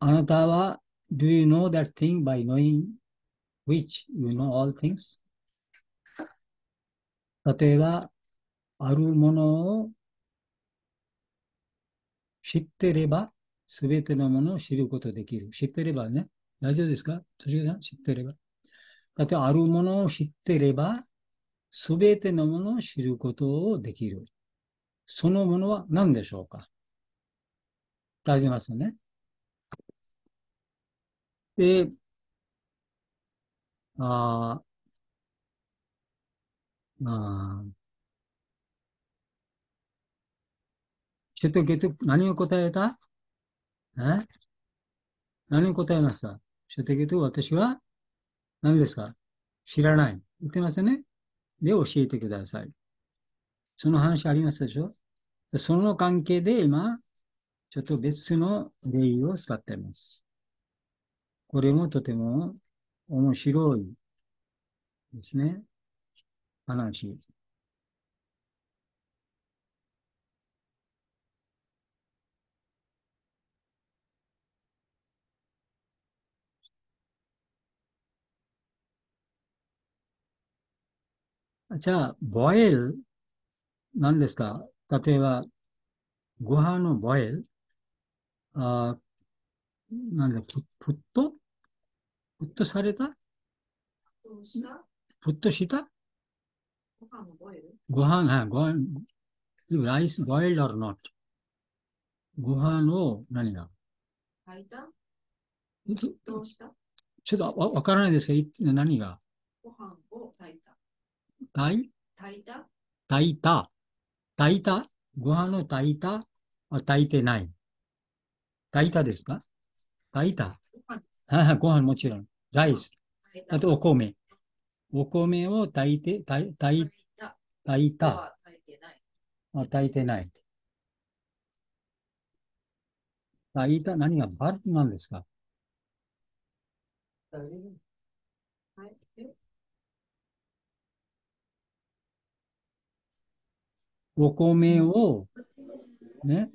あなたは、do you know that thing by knowing which you know all things? 例えば、あるものを知ってれば、すべてのものを知ることできる。知ってればね。大丈夫ですか？年上さん知ってれば。だってあるものを知ってれば、すべてのものを知ることをできる。そのものは何でしょうか？大丈夫ですね。で、あまあ、ちょっとゲット、何を答えた？え？何を答えました？ちょっとゲット、私は何ですか？知らない。言ってますね？で、教えてください。その話ありますでしょ？その関係で今、ちょっと別の例を使っています。これもとても面白いですね。話。じゃあ、ボエル、何ですか？例えば、ご飯のボエル？あなんだ、プット？プットされた？どうした？したご飯のボイル？ご飯、はい、ご飯、rice boiled or not? ご飯を何が？炊いた？どうした？ちょっとわわからないですが、い何が？ご飯を炊いた。炊い？炊いた？炊いた。炊いた？ご飯を炊いた？あ炊いてない。炊いたですか？炊いたはいはい、ご飯もちろん。ライス。あとお米。お米を炊いて、炊い炊いた。炊いた。あ炊いてない。炊いた、何がバルトなんですか？お米を、ね、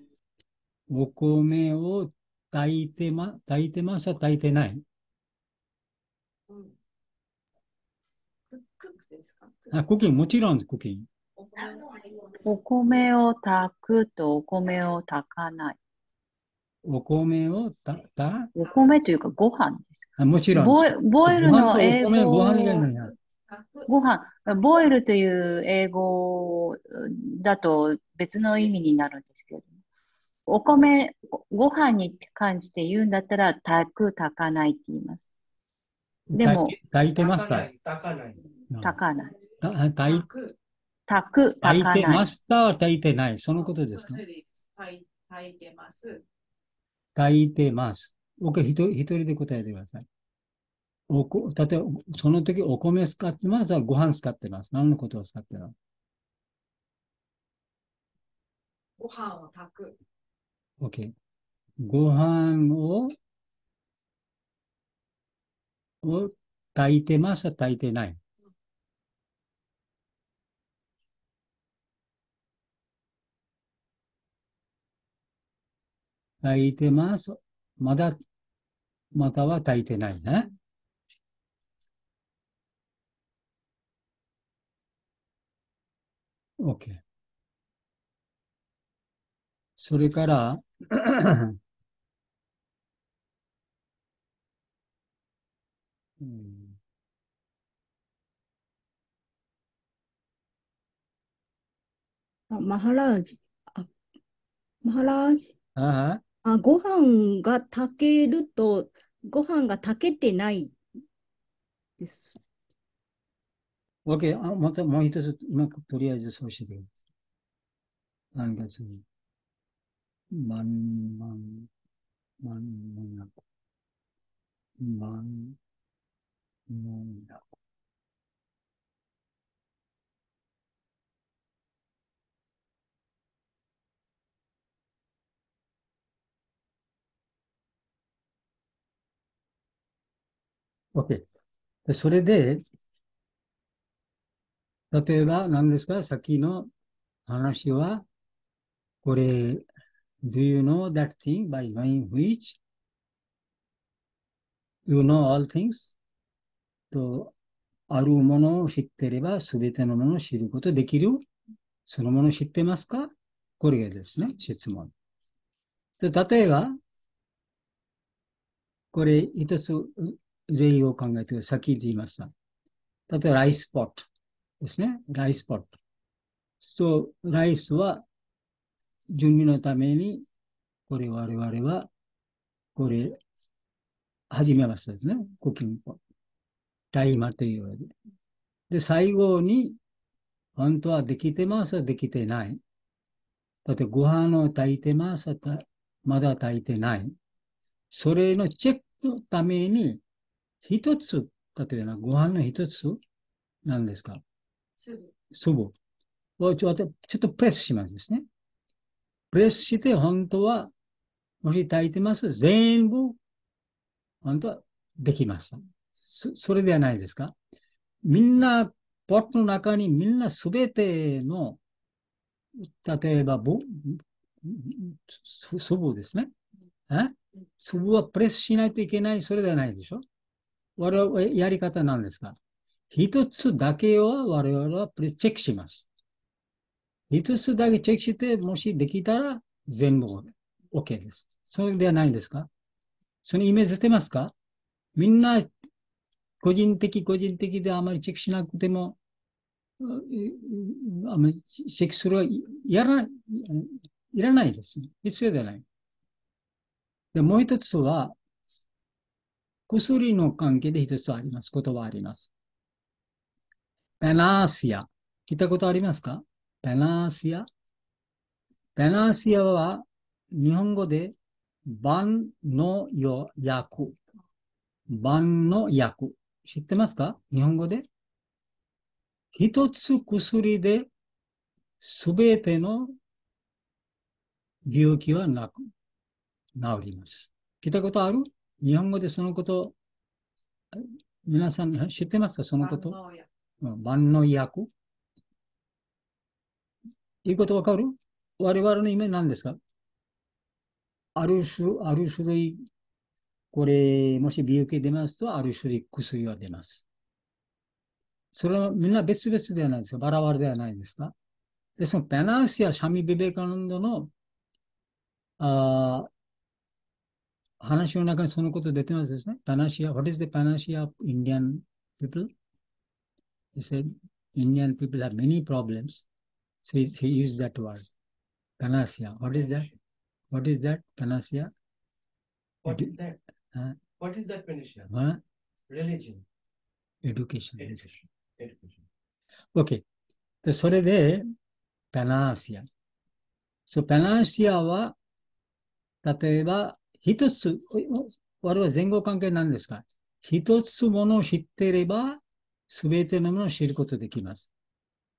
お米を炊いてま、炊いてますか炊いてない？うん。ククックですか？あ、クッキング、もちろんクッキング。お米を炊くとお米を炊かない。お米をた、た、お米というかご飯ですか？あもちろん。ボイボイルの英ご飯とお米、ご飯ご飯、ボイルという英語だと別の意味になるんですけれども、お米、ごご飯に関して言うんだったら、炊く、炊かないって言います。でも炊いてますか炊かない。うん炊かない。た炊い炊く炊く、炊いて炊かない。ましたは炊いてない。そのことですね。炊い炊いてます。炊いてます。僕一人一人で答えてください。おこ、例えば、その時お米使ってますはご飯使ってます。何のことを使ってます？ご飯を炊く。?OK。ご飯を、を炊いてますは炊いてない。炊いてます。まだ、または炊いてないね。OK。それから、うんあ、マハラージ。あ、マハラージ？ああ、ご飯が炊けると、ご飯が炊けてないです。あ、OK。あ、またもう一つ、今、とりあえずそうしてください。何月に？まん、まん、まん、もなく。まん、もなく。OK。でそれで、例えば何ですか？先の話は、これ、Do you know that thing by one which? you know all things? と、あるものを知ってれば、すべてのものを知ることできるそのものを知ってますか？これがですね、質問。で例えば、これ一つ例を考えてください、先言いました。例えば、ライスポットですね。ライスポット。そう、ライスは準備のために、これ我々は、これ、始めましたですね。クッキングポット。ライマというわけで。で、最後に、本当はできてますできてない。だってご飯を炊いてますたまだ炊いてない。それのチェックのために、一つ、例えばご飯の一つ、何ですか？粒。粒をちょっと、ちょっとプレスしますですね。プレスして、本当は、もし炊いてます、全部、本当はできました。そそれではないですか？みんな、ポットの中にみんなすべての、例えば、ぼ、粒ですね。え？粒はプレスしないといけない、それではないでしょ？我々やり方なんですか一つだけは我々はプレスチェックします。一つだけチェックして、もしできたら全部 OK です。そうではないんですか？そのイメージ出てますか？みんな、個人的、個人的であまりチェックしなくても、あまりチェックするはやらない、らないです。必要ではない。で、もう一つは、薬の関係で一つあります。言葉あります。ペナーシア。聞いたことありますか？ペナーシア？ペナーシアは日本語で万の薬。万の薬。知ってますか？日本語で？一つ薬ですべての病気はなく、治ります。聞いたことある？日本語でそのこと、皆さん知ってますか？そのこと？万能薬うん万能薬いいことわかる？我々の夢何ですか？ある種、ある種類、これ、もし病気出ますと、ある種類薬は出ます。それはみんな別々ではないですか？バラバラではないですか？で、そのペナーシア・シャミ・ビベカナンドの、あ話の中にそのこと出てますですね。ペナシア、what is the panacea of Indian people? They said, Indian people have many problems. So he, he used that word, panacea. What is that? What is that, panacea? What is that? Huh? What is that Phoenician? Huh? Religion. Education. Education. Education. OK。で、それで、ペナーシア。そう、ペナーシアは、例えば、一つ、我々前後関係なんですか一つものを知っていれば、すべてのものを知ることできます。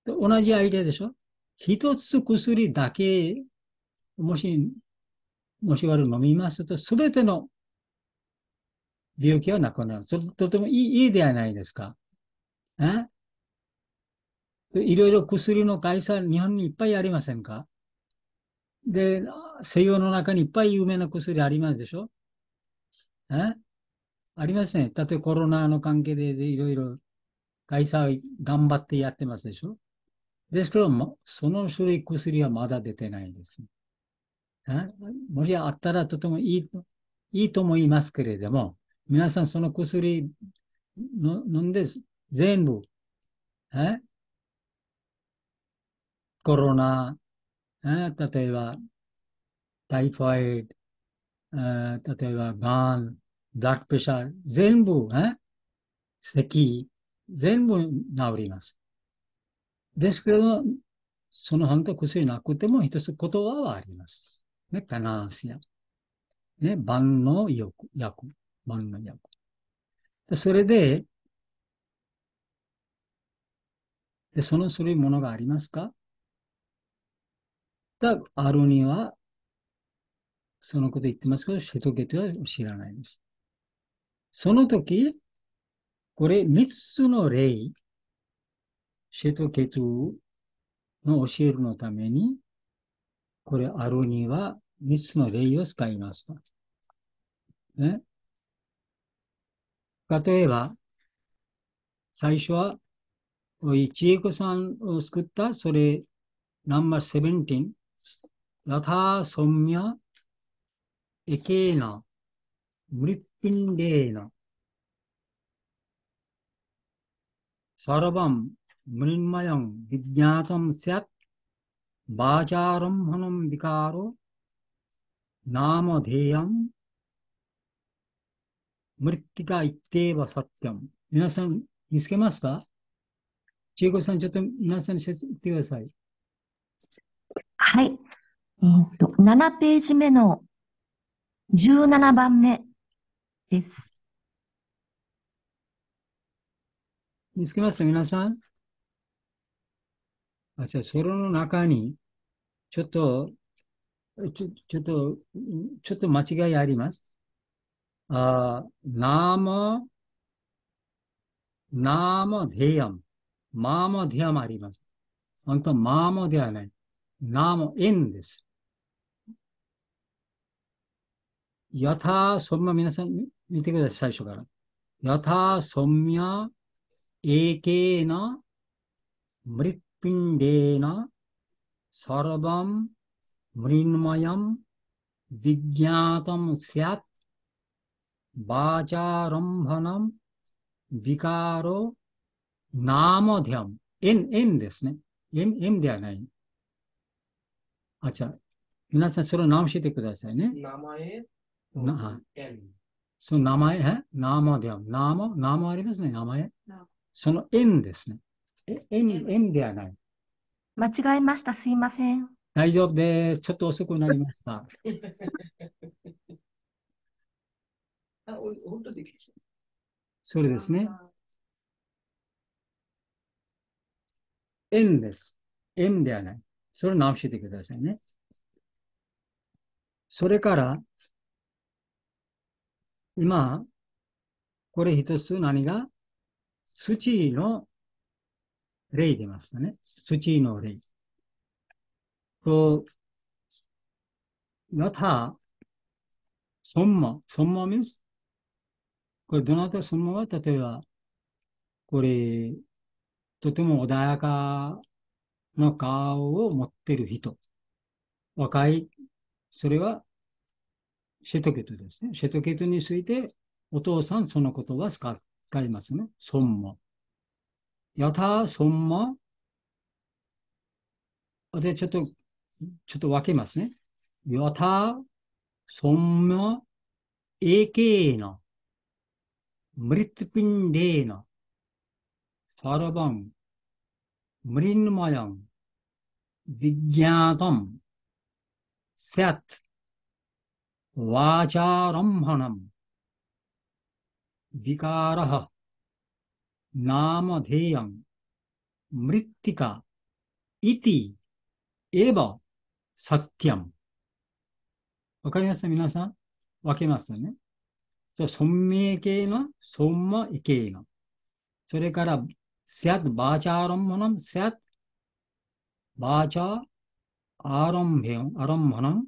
で同じアイデアでしょ一つ薬だけ、もし、もし我々飲みますと、すべての病気はなくなる。それとてもいいいいではないですか。え？いろいろ薬の会社、日本にいっぱいありませんか？で、西洋の中にいっぱい有名な薬ありますでしょ？え？ありますね。例えばコロナの関係でいろいろ会社頑張ってやってますでしょ？ですけども、その種類薬はまだ出てないです。えもしあったらとてもいいと、いいと思いますけれども、皆さんその薬の飲んで全部、え？コロナ、え？例えば、タイフォイド、え？例えば、がん、ブラッドプレッシャー、全部、え？咳、全部治ります。ですけど、その本当薬なくても一つ言葉はあります。ね、ペナーシア。ね、万能薬、薬、万能薬。でそれで、で、そのそういうものがありますか？だあるには、そのこと言ってますけど、シェトケトは知らないです。その時、これ三つの例、シェトケトゥの教えるのために、これあるには三つの例を使いました。ね。例えば、最初は、おいちえこさんを作った、それ、ナンバー17、ヤターソンミャ、エケーナ、ムリッピンレーナ、サラバン、ムリンマヤン。皆さん、見つけましたちえこさん、ちょっと皆さんに説明してください。はい。えーっと、7ページ目の17番目です。見つけました皆さんあ、じゃあ、それの中に、ちょっと、ちょ、ちょっと、ちょっと間違いあります。あ、ナーマ、ナーマデヤム、マーマデヤムあります。本当、マーマではない。ナーマ、エンです。ヤター、そんな皆さん見てください、最初から。ヤター、ソンミャ、エケーナ、ムリッピンデーナ、サラバン、ムリンマヤン、 विज्ञातम स्यात् वाचारंभनम विकारो नामध्यम N N ですね。एन एन ではない。あ、じゃあ、皆さんそれを直してくださいね。 Namae. Na- N. その名前、えナマでは、ナマ、ナマありますね、名前な。その円ですね。 え、円、円ではない。間違えました。すいません。大丈夫です。ちょっと遅くなりました。あ、お本当で。それですね。円です。円ではない。それを直してくださいね。それから、今、これ一つ何が？土の例出ましたね。土の例。と、やた、そんま、そんま means これどなたそのまま例えば、これ、とても穏やかな顔を持ってる人。若い、それは、シェトケトですね。シェトケトについて、お父さんその言葉使使いますね。そんま。ヨやたそんまで、ちょっと、ちょっと分けますね。ヨタソンまエケーな。ムリットピンレーナ。サラバン。ムリンマヨン。ビギアータン。セット。ワーチャーロンハナム。ビカーラハ。నామధేయం మృత్తిక ఇతి ఏవ わかりました皆さん？分けましたね。そう、存命系の、存も系の。それから、せっ、バーチャーロンもの、せっ、バーチャー、アロンヘン、アロンもの、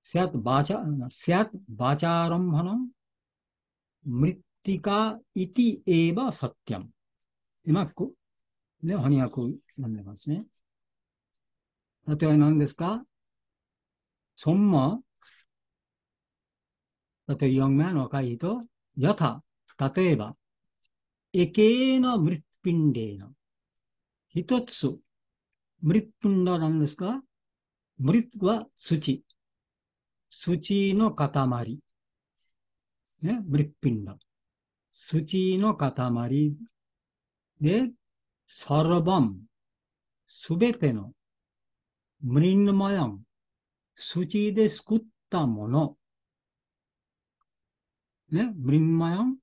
せっ、バーチャー、バーチャーロンもの、ムリッティカ、イティ、エーバー、サッティアム。今、こう、ね、翻訳読んでますね。例えば何ですか？尊も、例えば、ヨンマン若い人、やた、例えば、エケーのムリッピンデーの、一つ、ムリッピンドなんですか？ムリッは土。土の塊。ね、ムリッピンド。土の塊で、サルバン、すべての、ムリンマヤン、土で作ったもの、ね、ムリンマヤン、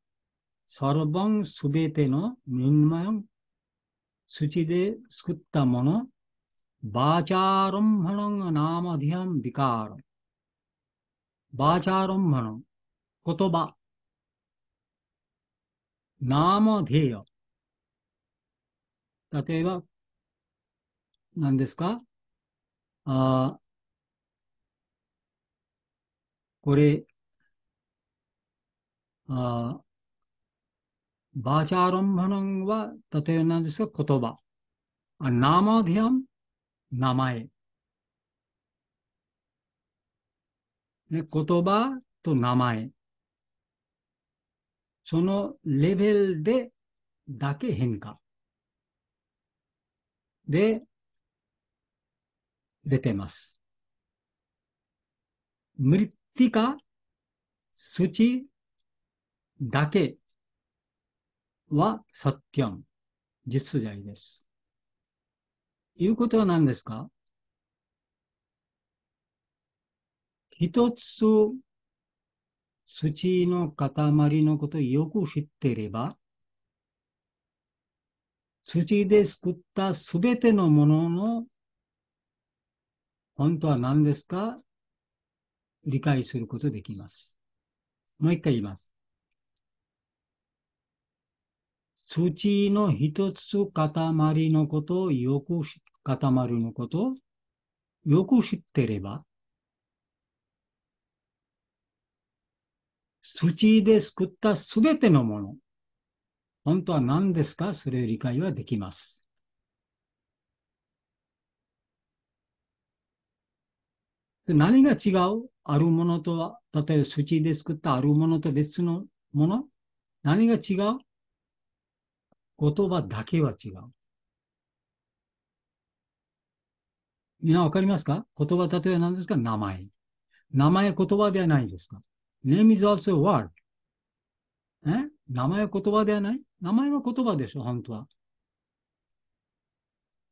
サルバンすべてのムリンマヤン、土で作ったもの、バーチャーロンハノンがナーマディアンビカーロ。バーチャーロンハノン、言葉。ナーマディア。例えば、何ですか？あこれ、あバーチャーロンマノンは、例えば何ですか？言葉。あナマディアン、名前。ね、言葉と名前。そのレベルでだけ変化。で、出てます。ムリティカ、土だけはサッティアン、実在です。いうことは何ですか？一つ土の塊のことをよく知っていれば、土で作ったすべてのものの本当は何ですか？理解することできます。もう一回言います。土の一つ塊のことをよく、塊のことをよく知ってれば、土で作ったすべてのもの、本当は何ですか？それを理解はできます。何が違う？あるものとは、例えば土で作ったあるものと別のもの。何が違う？言葉だけは違う。みんなわかりますか？言葉、例えば何ですか？名前。名前言葉ではないですか？?name is also word. え名前は言葉ではない？名前は言葉でしょ本当は。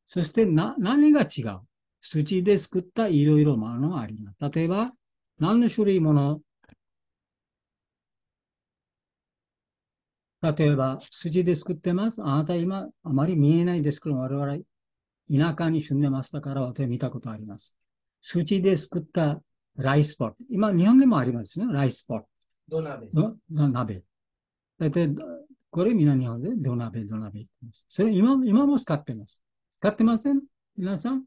そしてな、何が違う？土で作ったいろいろものがあります。例えば、何の種類もの？例えば、土で作ってます。あなた今、あまり見えないですけど、我々、田舎に住んでましたから、私見たことあります。土で作ったライスポット。今、日本でもありますね、ライスポット。土鍋。の鍋。だいたい、これみんな日本で土鍋、土鍋言ってます。それ今、今も使ってます。使ってません？皆さん？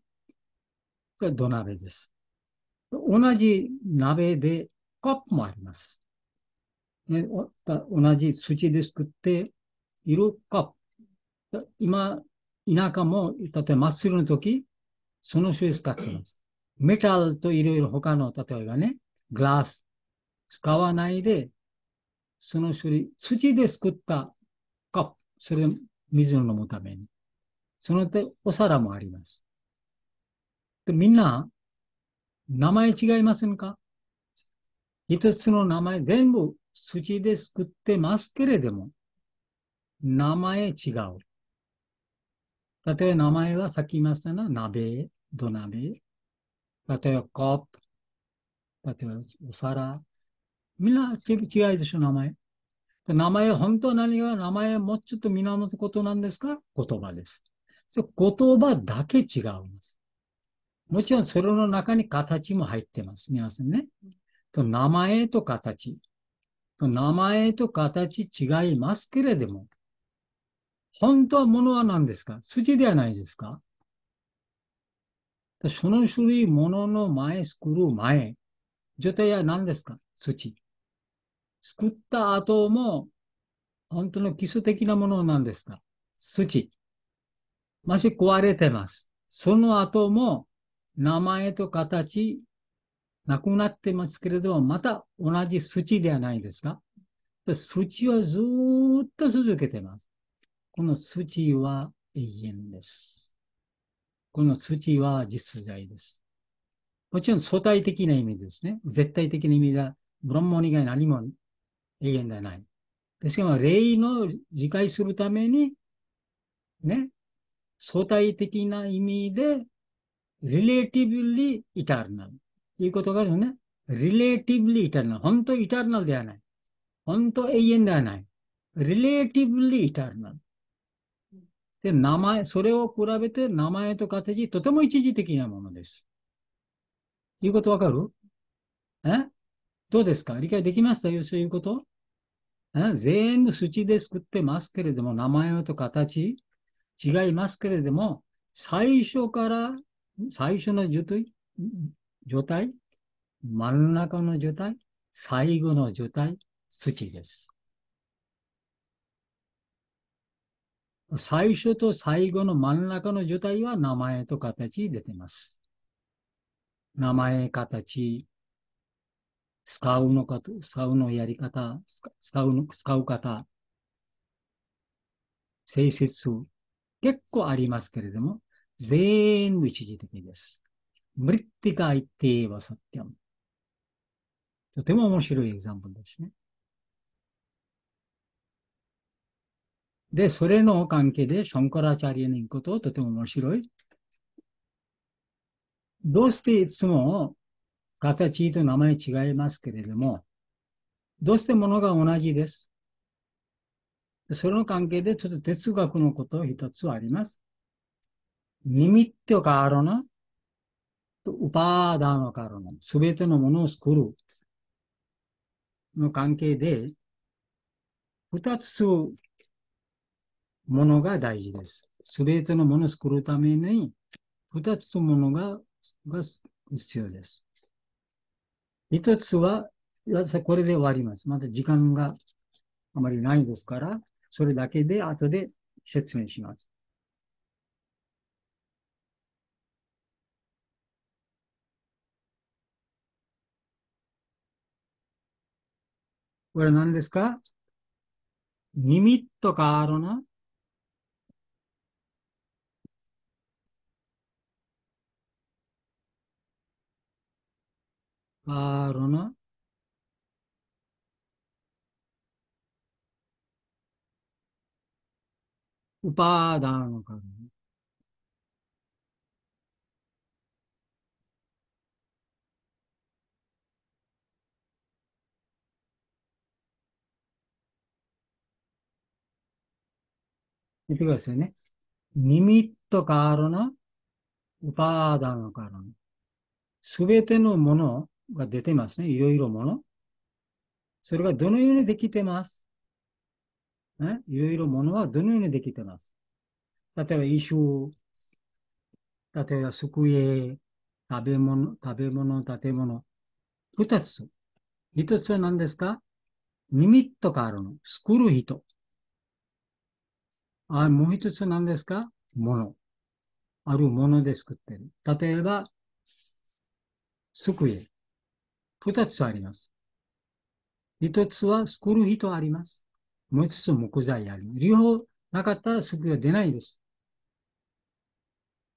これ土鍋です。同じ鍋でカップもあります。ね、同じ土で作っているカップ。今、田舎も、例えば真っ白の時、その種類使ってます。メタルといろいろ他の、例えばね、グラス使わないで、その種類、土で作ったカップ、それ水を飲むために。その手、お皿もあります。でみんな、名前違いませんか？一つの名前全部土で作ってますけれども、名前違う。例えば名前はさっき言いましたな、鍋、土鍋。例えばコップ。例えばお皿。みんな違いでしょ、名前。名前、本当は何が名前もうちょっと源のことなんですか言葉です。そ言葉だけ違うんです。もちろんそれの中に形も入ってます。皆さんね。と名前と形。と名前と形違いますけれども、本当はものは何ですか筋ではないですかその種類、ものの前、作る前、状態は何ですか？土。作った後も、本当の基礎的なものは何ですか？土。もし壊れてます。その後も、名前と形、なくなってますけれども、また同じ土ではないですか？土はずっと続けてます。この土は永遠です。この土は実在です。もちろん相対的な意味ですね。絶対的な意味では、ブランモン以外何も永遠ではない。ですから、霊の理解するために、ね、相対的な意味で、relatively eternal。いうことがあるよね。relatively eternal。本当 eternal ではない。本当永遠ではない。relatively eternal。で、名前、それを比べて名前と形、とても一時的なものです。いうことわかる？え？どうですか？理解できました？よそういうこと？え？全部土で作ってますけれども、名前と形？違いますけれども、最初から、最初の状態、状態？真ん中の状態？最後の状態？土です。最初と最後の真ん中の状態は名前と形出てます。名前、形、使うのかと、使うのやり方、使うの、使う方、性質、結構ありますけれども、全部一時的です。ムリッティカイテーバサティアム。とても面白いエグザンプルですね。で、それの関係で、ションコラチャリアの言うこととても面白い。どうしていつも形と名前違いますけれども、どうしてものが同じです。それの関係でちょっと哲学のこと一つあります。ニミットカーロナとウパーダーのカーロナ。すべてのものを作るの関係で、二つものが大事です。すべてのものを作るために、二つのものがが必要です。一つは、これで終わります。まず時間があまりないですから、それだけで後で説明します。これ何ですか？ニミットカーロナカーロナウパーダーノカーロナ見てくださいね。ニミットカーロナ、ウパーダーノカーロナ。すべてのものが出てますね。いろいろもの。それがどのようにできてます？ね、いろいろものはどのようにできてます？例えば、衣装、例えば、机、食べ物、食べ物、建物。二つ。一つは何ですか？ニミットカーロナ、作る人。あ、もう一つは何ですか？もの。あるもので作ってる。例えば、机。二つあります。一つは作る人あります。もう一つ木材あります。両方なかったら机は出ないです。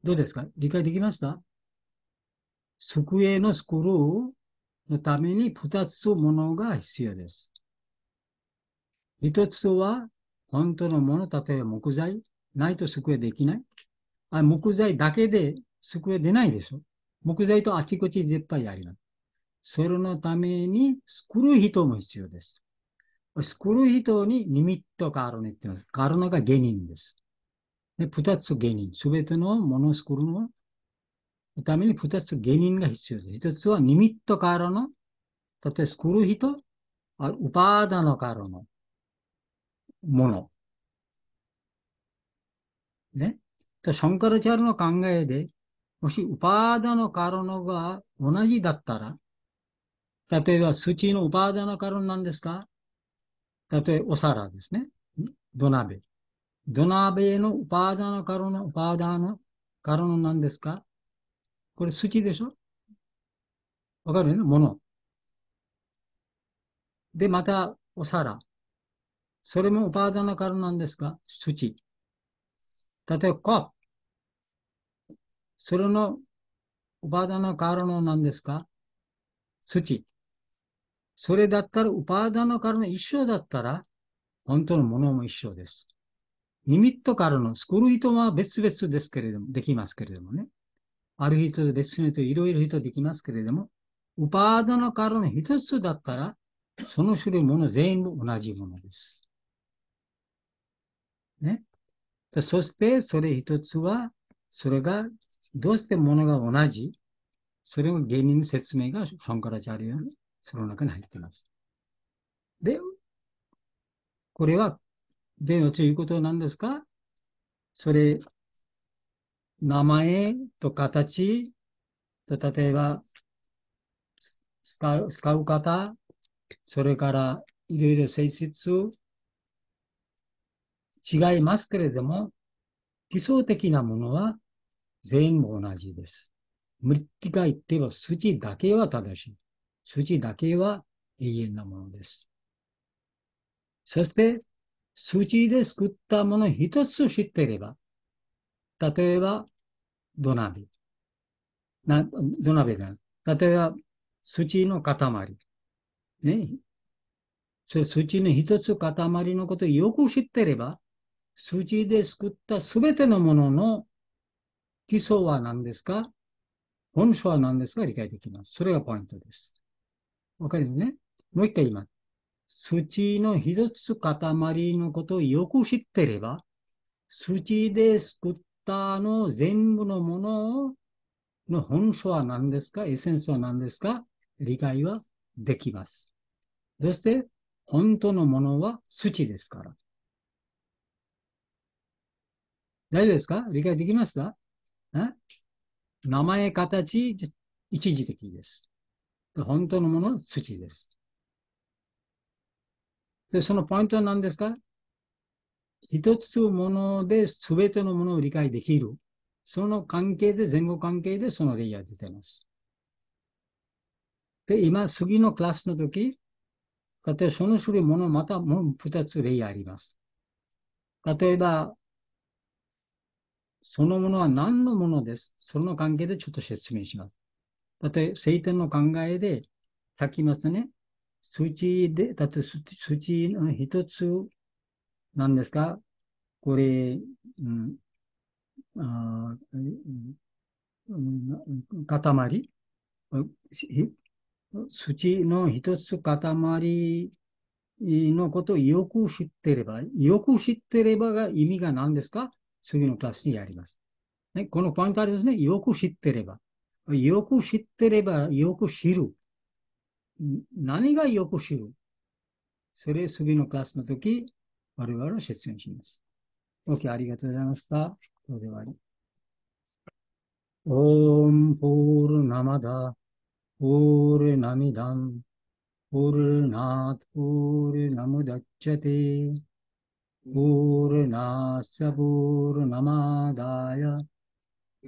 どうですか？理解できました？机の作るのために二つものが必要です。一つは本当のもの、例えば木材、ないと机できない。あ木材だけで机出ないでしょ。木材とあちこちいっぱいあります。それのために作る人も必要です。作る人にニミットカーロネって言います。カーロネが芸人です。で、二つ芸人。すべてのものを作るのために二つ芸人が必要です。一つはニミットカーロの、例えば作る人、ウパーダのカーロのもの。ね。と、ションカルチャルの考えで、もしウパーダのカロノが同じだったら、例えば、スチのウパーダのカロノなんですか？例えば、お皿ですね。土鍋。土鍋のウパーダのカロノ、ウパーダのカロノなんですか？これ、スチでしょ？わかるね？もの。で、また、お皿。それもウパーダのカロノなんですか？スチ。例えば、コップ。それのウパーダのカロノなんですか？土。それだったら、ウパーダのカロノ一緒だったら、本当のものも一緒です。ニミットからの作る人は別々ですけれども、できますけれどもね。ある人と別の人、いろいろ人できますけれども、ウパーダのカロノ一つだったら、その種類もの全部同じものです。ね。そして、それ一つは、それがどうしてものが同じそれを芸人の説明がションカラチャリアのその中に入っています。で、これは、ではということなんですか？それ、名前と形？と、例えば、使う方、それからいろいろ性質、違いますけれども、基礎的なものは全部同じです。ムッティが言っては筋だけは正しい。筋だけは永遠なものです。そして、筋で作ったもの一つ知っていれば、例えば、土鍋。土鍋だ。例えば、筋の塊。ね。それ筋の一つ塊のことをよく知っていれば、筋で作ったすべてのものの基礎は何ですか？本書は何ですか？理解できます。それがポイントです。わかるよねもう一回言います。土の一つ塊のことをよく知ってれば、土で作ったの全部のものの本書は何ですか？エッセンスは何ですか？理解はできます。そして、本当のものは土ですから。大丈夫ですか？理解できました？名前、形、一時的です。本当のものは土です。で、そのポイントは何ですか？一つもので全てのものを理解できる。その関係で、前後関係でその例が出てます。で、今、次のクラスの時、例えばその種類ものまたもう二つ例あります。例えば、そのものは何のものです？その関係でちょっと説明します。例えば、聖典の考えで、さっき言いましたね。数値で、だって数値の一つなんですか？これ、うん、あーうん塊？数値の一つ塊のことをよく知ってれば、よく知ってればが意味が何ですか？次のクラスにやります。ね、このポイントありますね。よく知ってれば。よく知ってれば、よく知る。何がよく知る？それ次のクラスの時、我々は説明します。OK、ありがとうございました。これで終わり。オームポールナ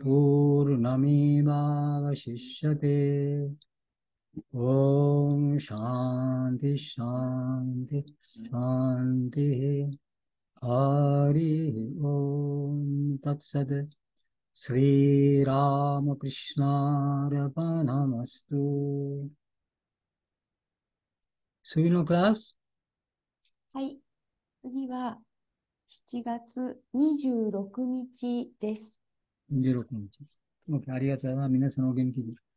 पूर्णमेवावशिष्यते ॐ शान्ति शान्ति शान्तिः हरिः ॐ तत्सत् श्रीरामकृष्णार्पणमस्तु 次のクラスはい。次は7月26日です。26日。OK ありがとうございます。皆さんお元気で。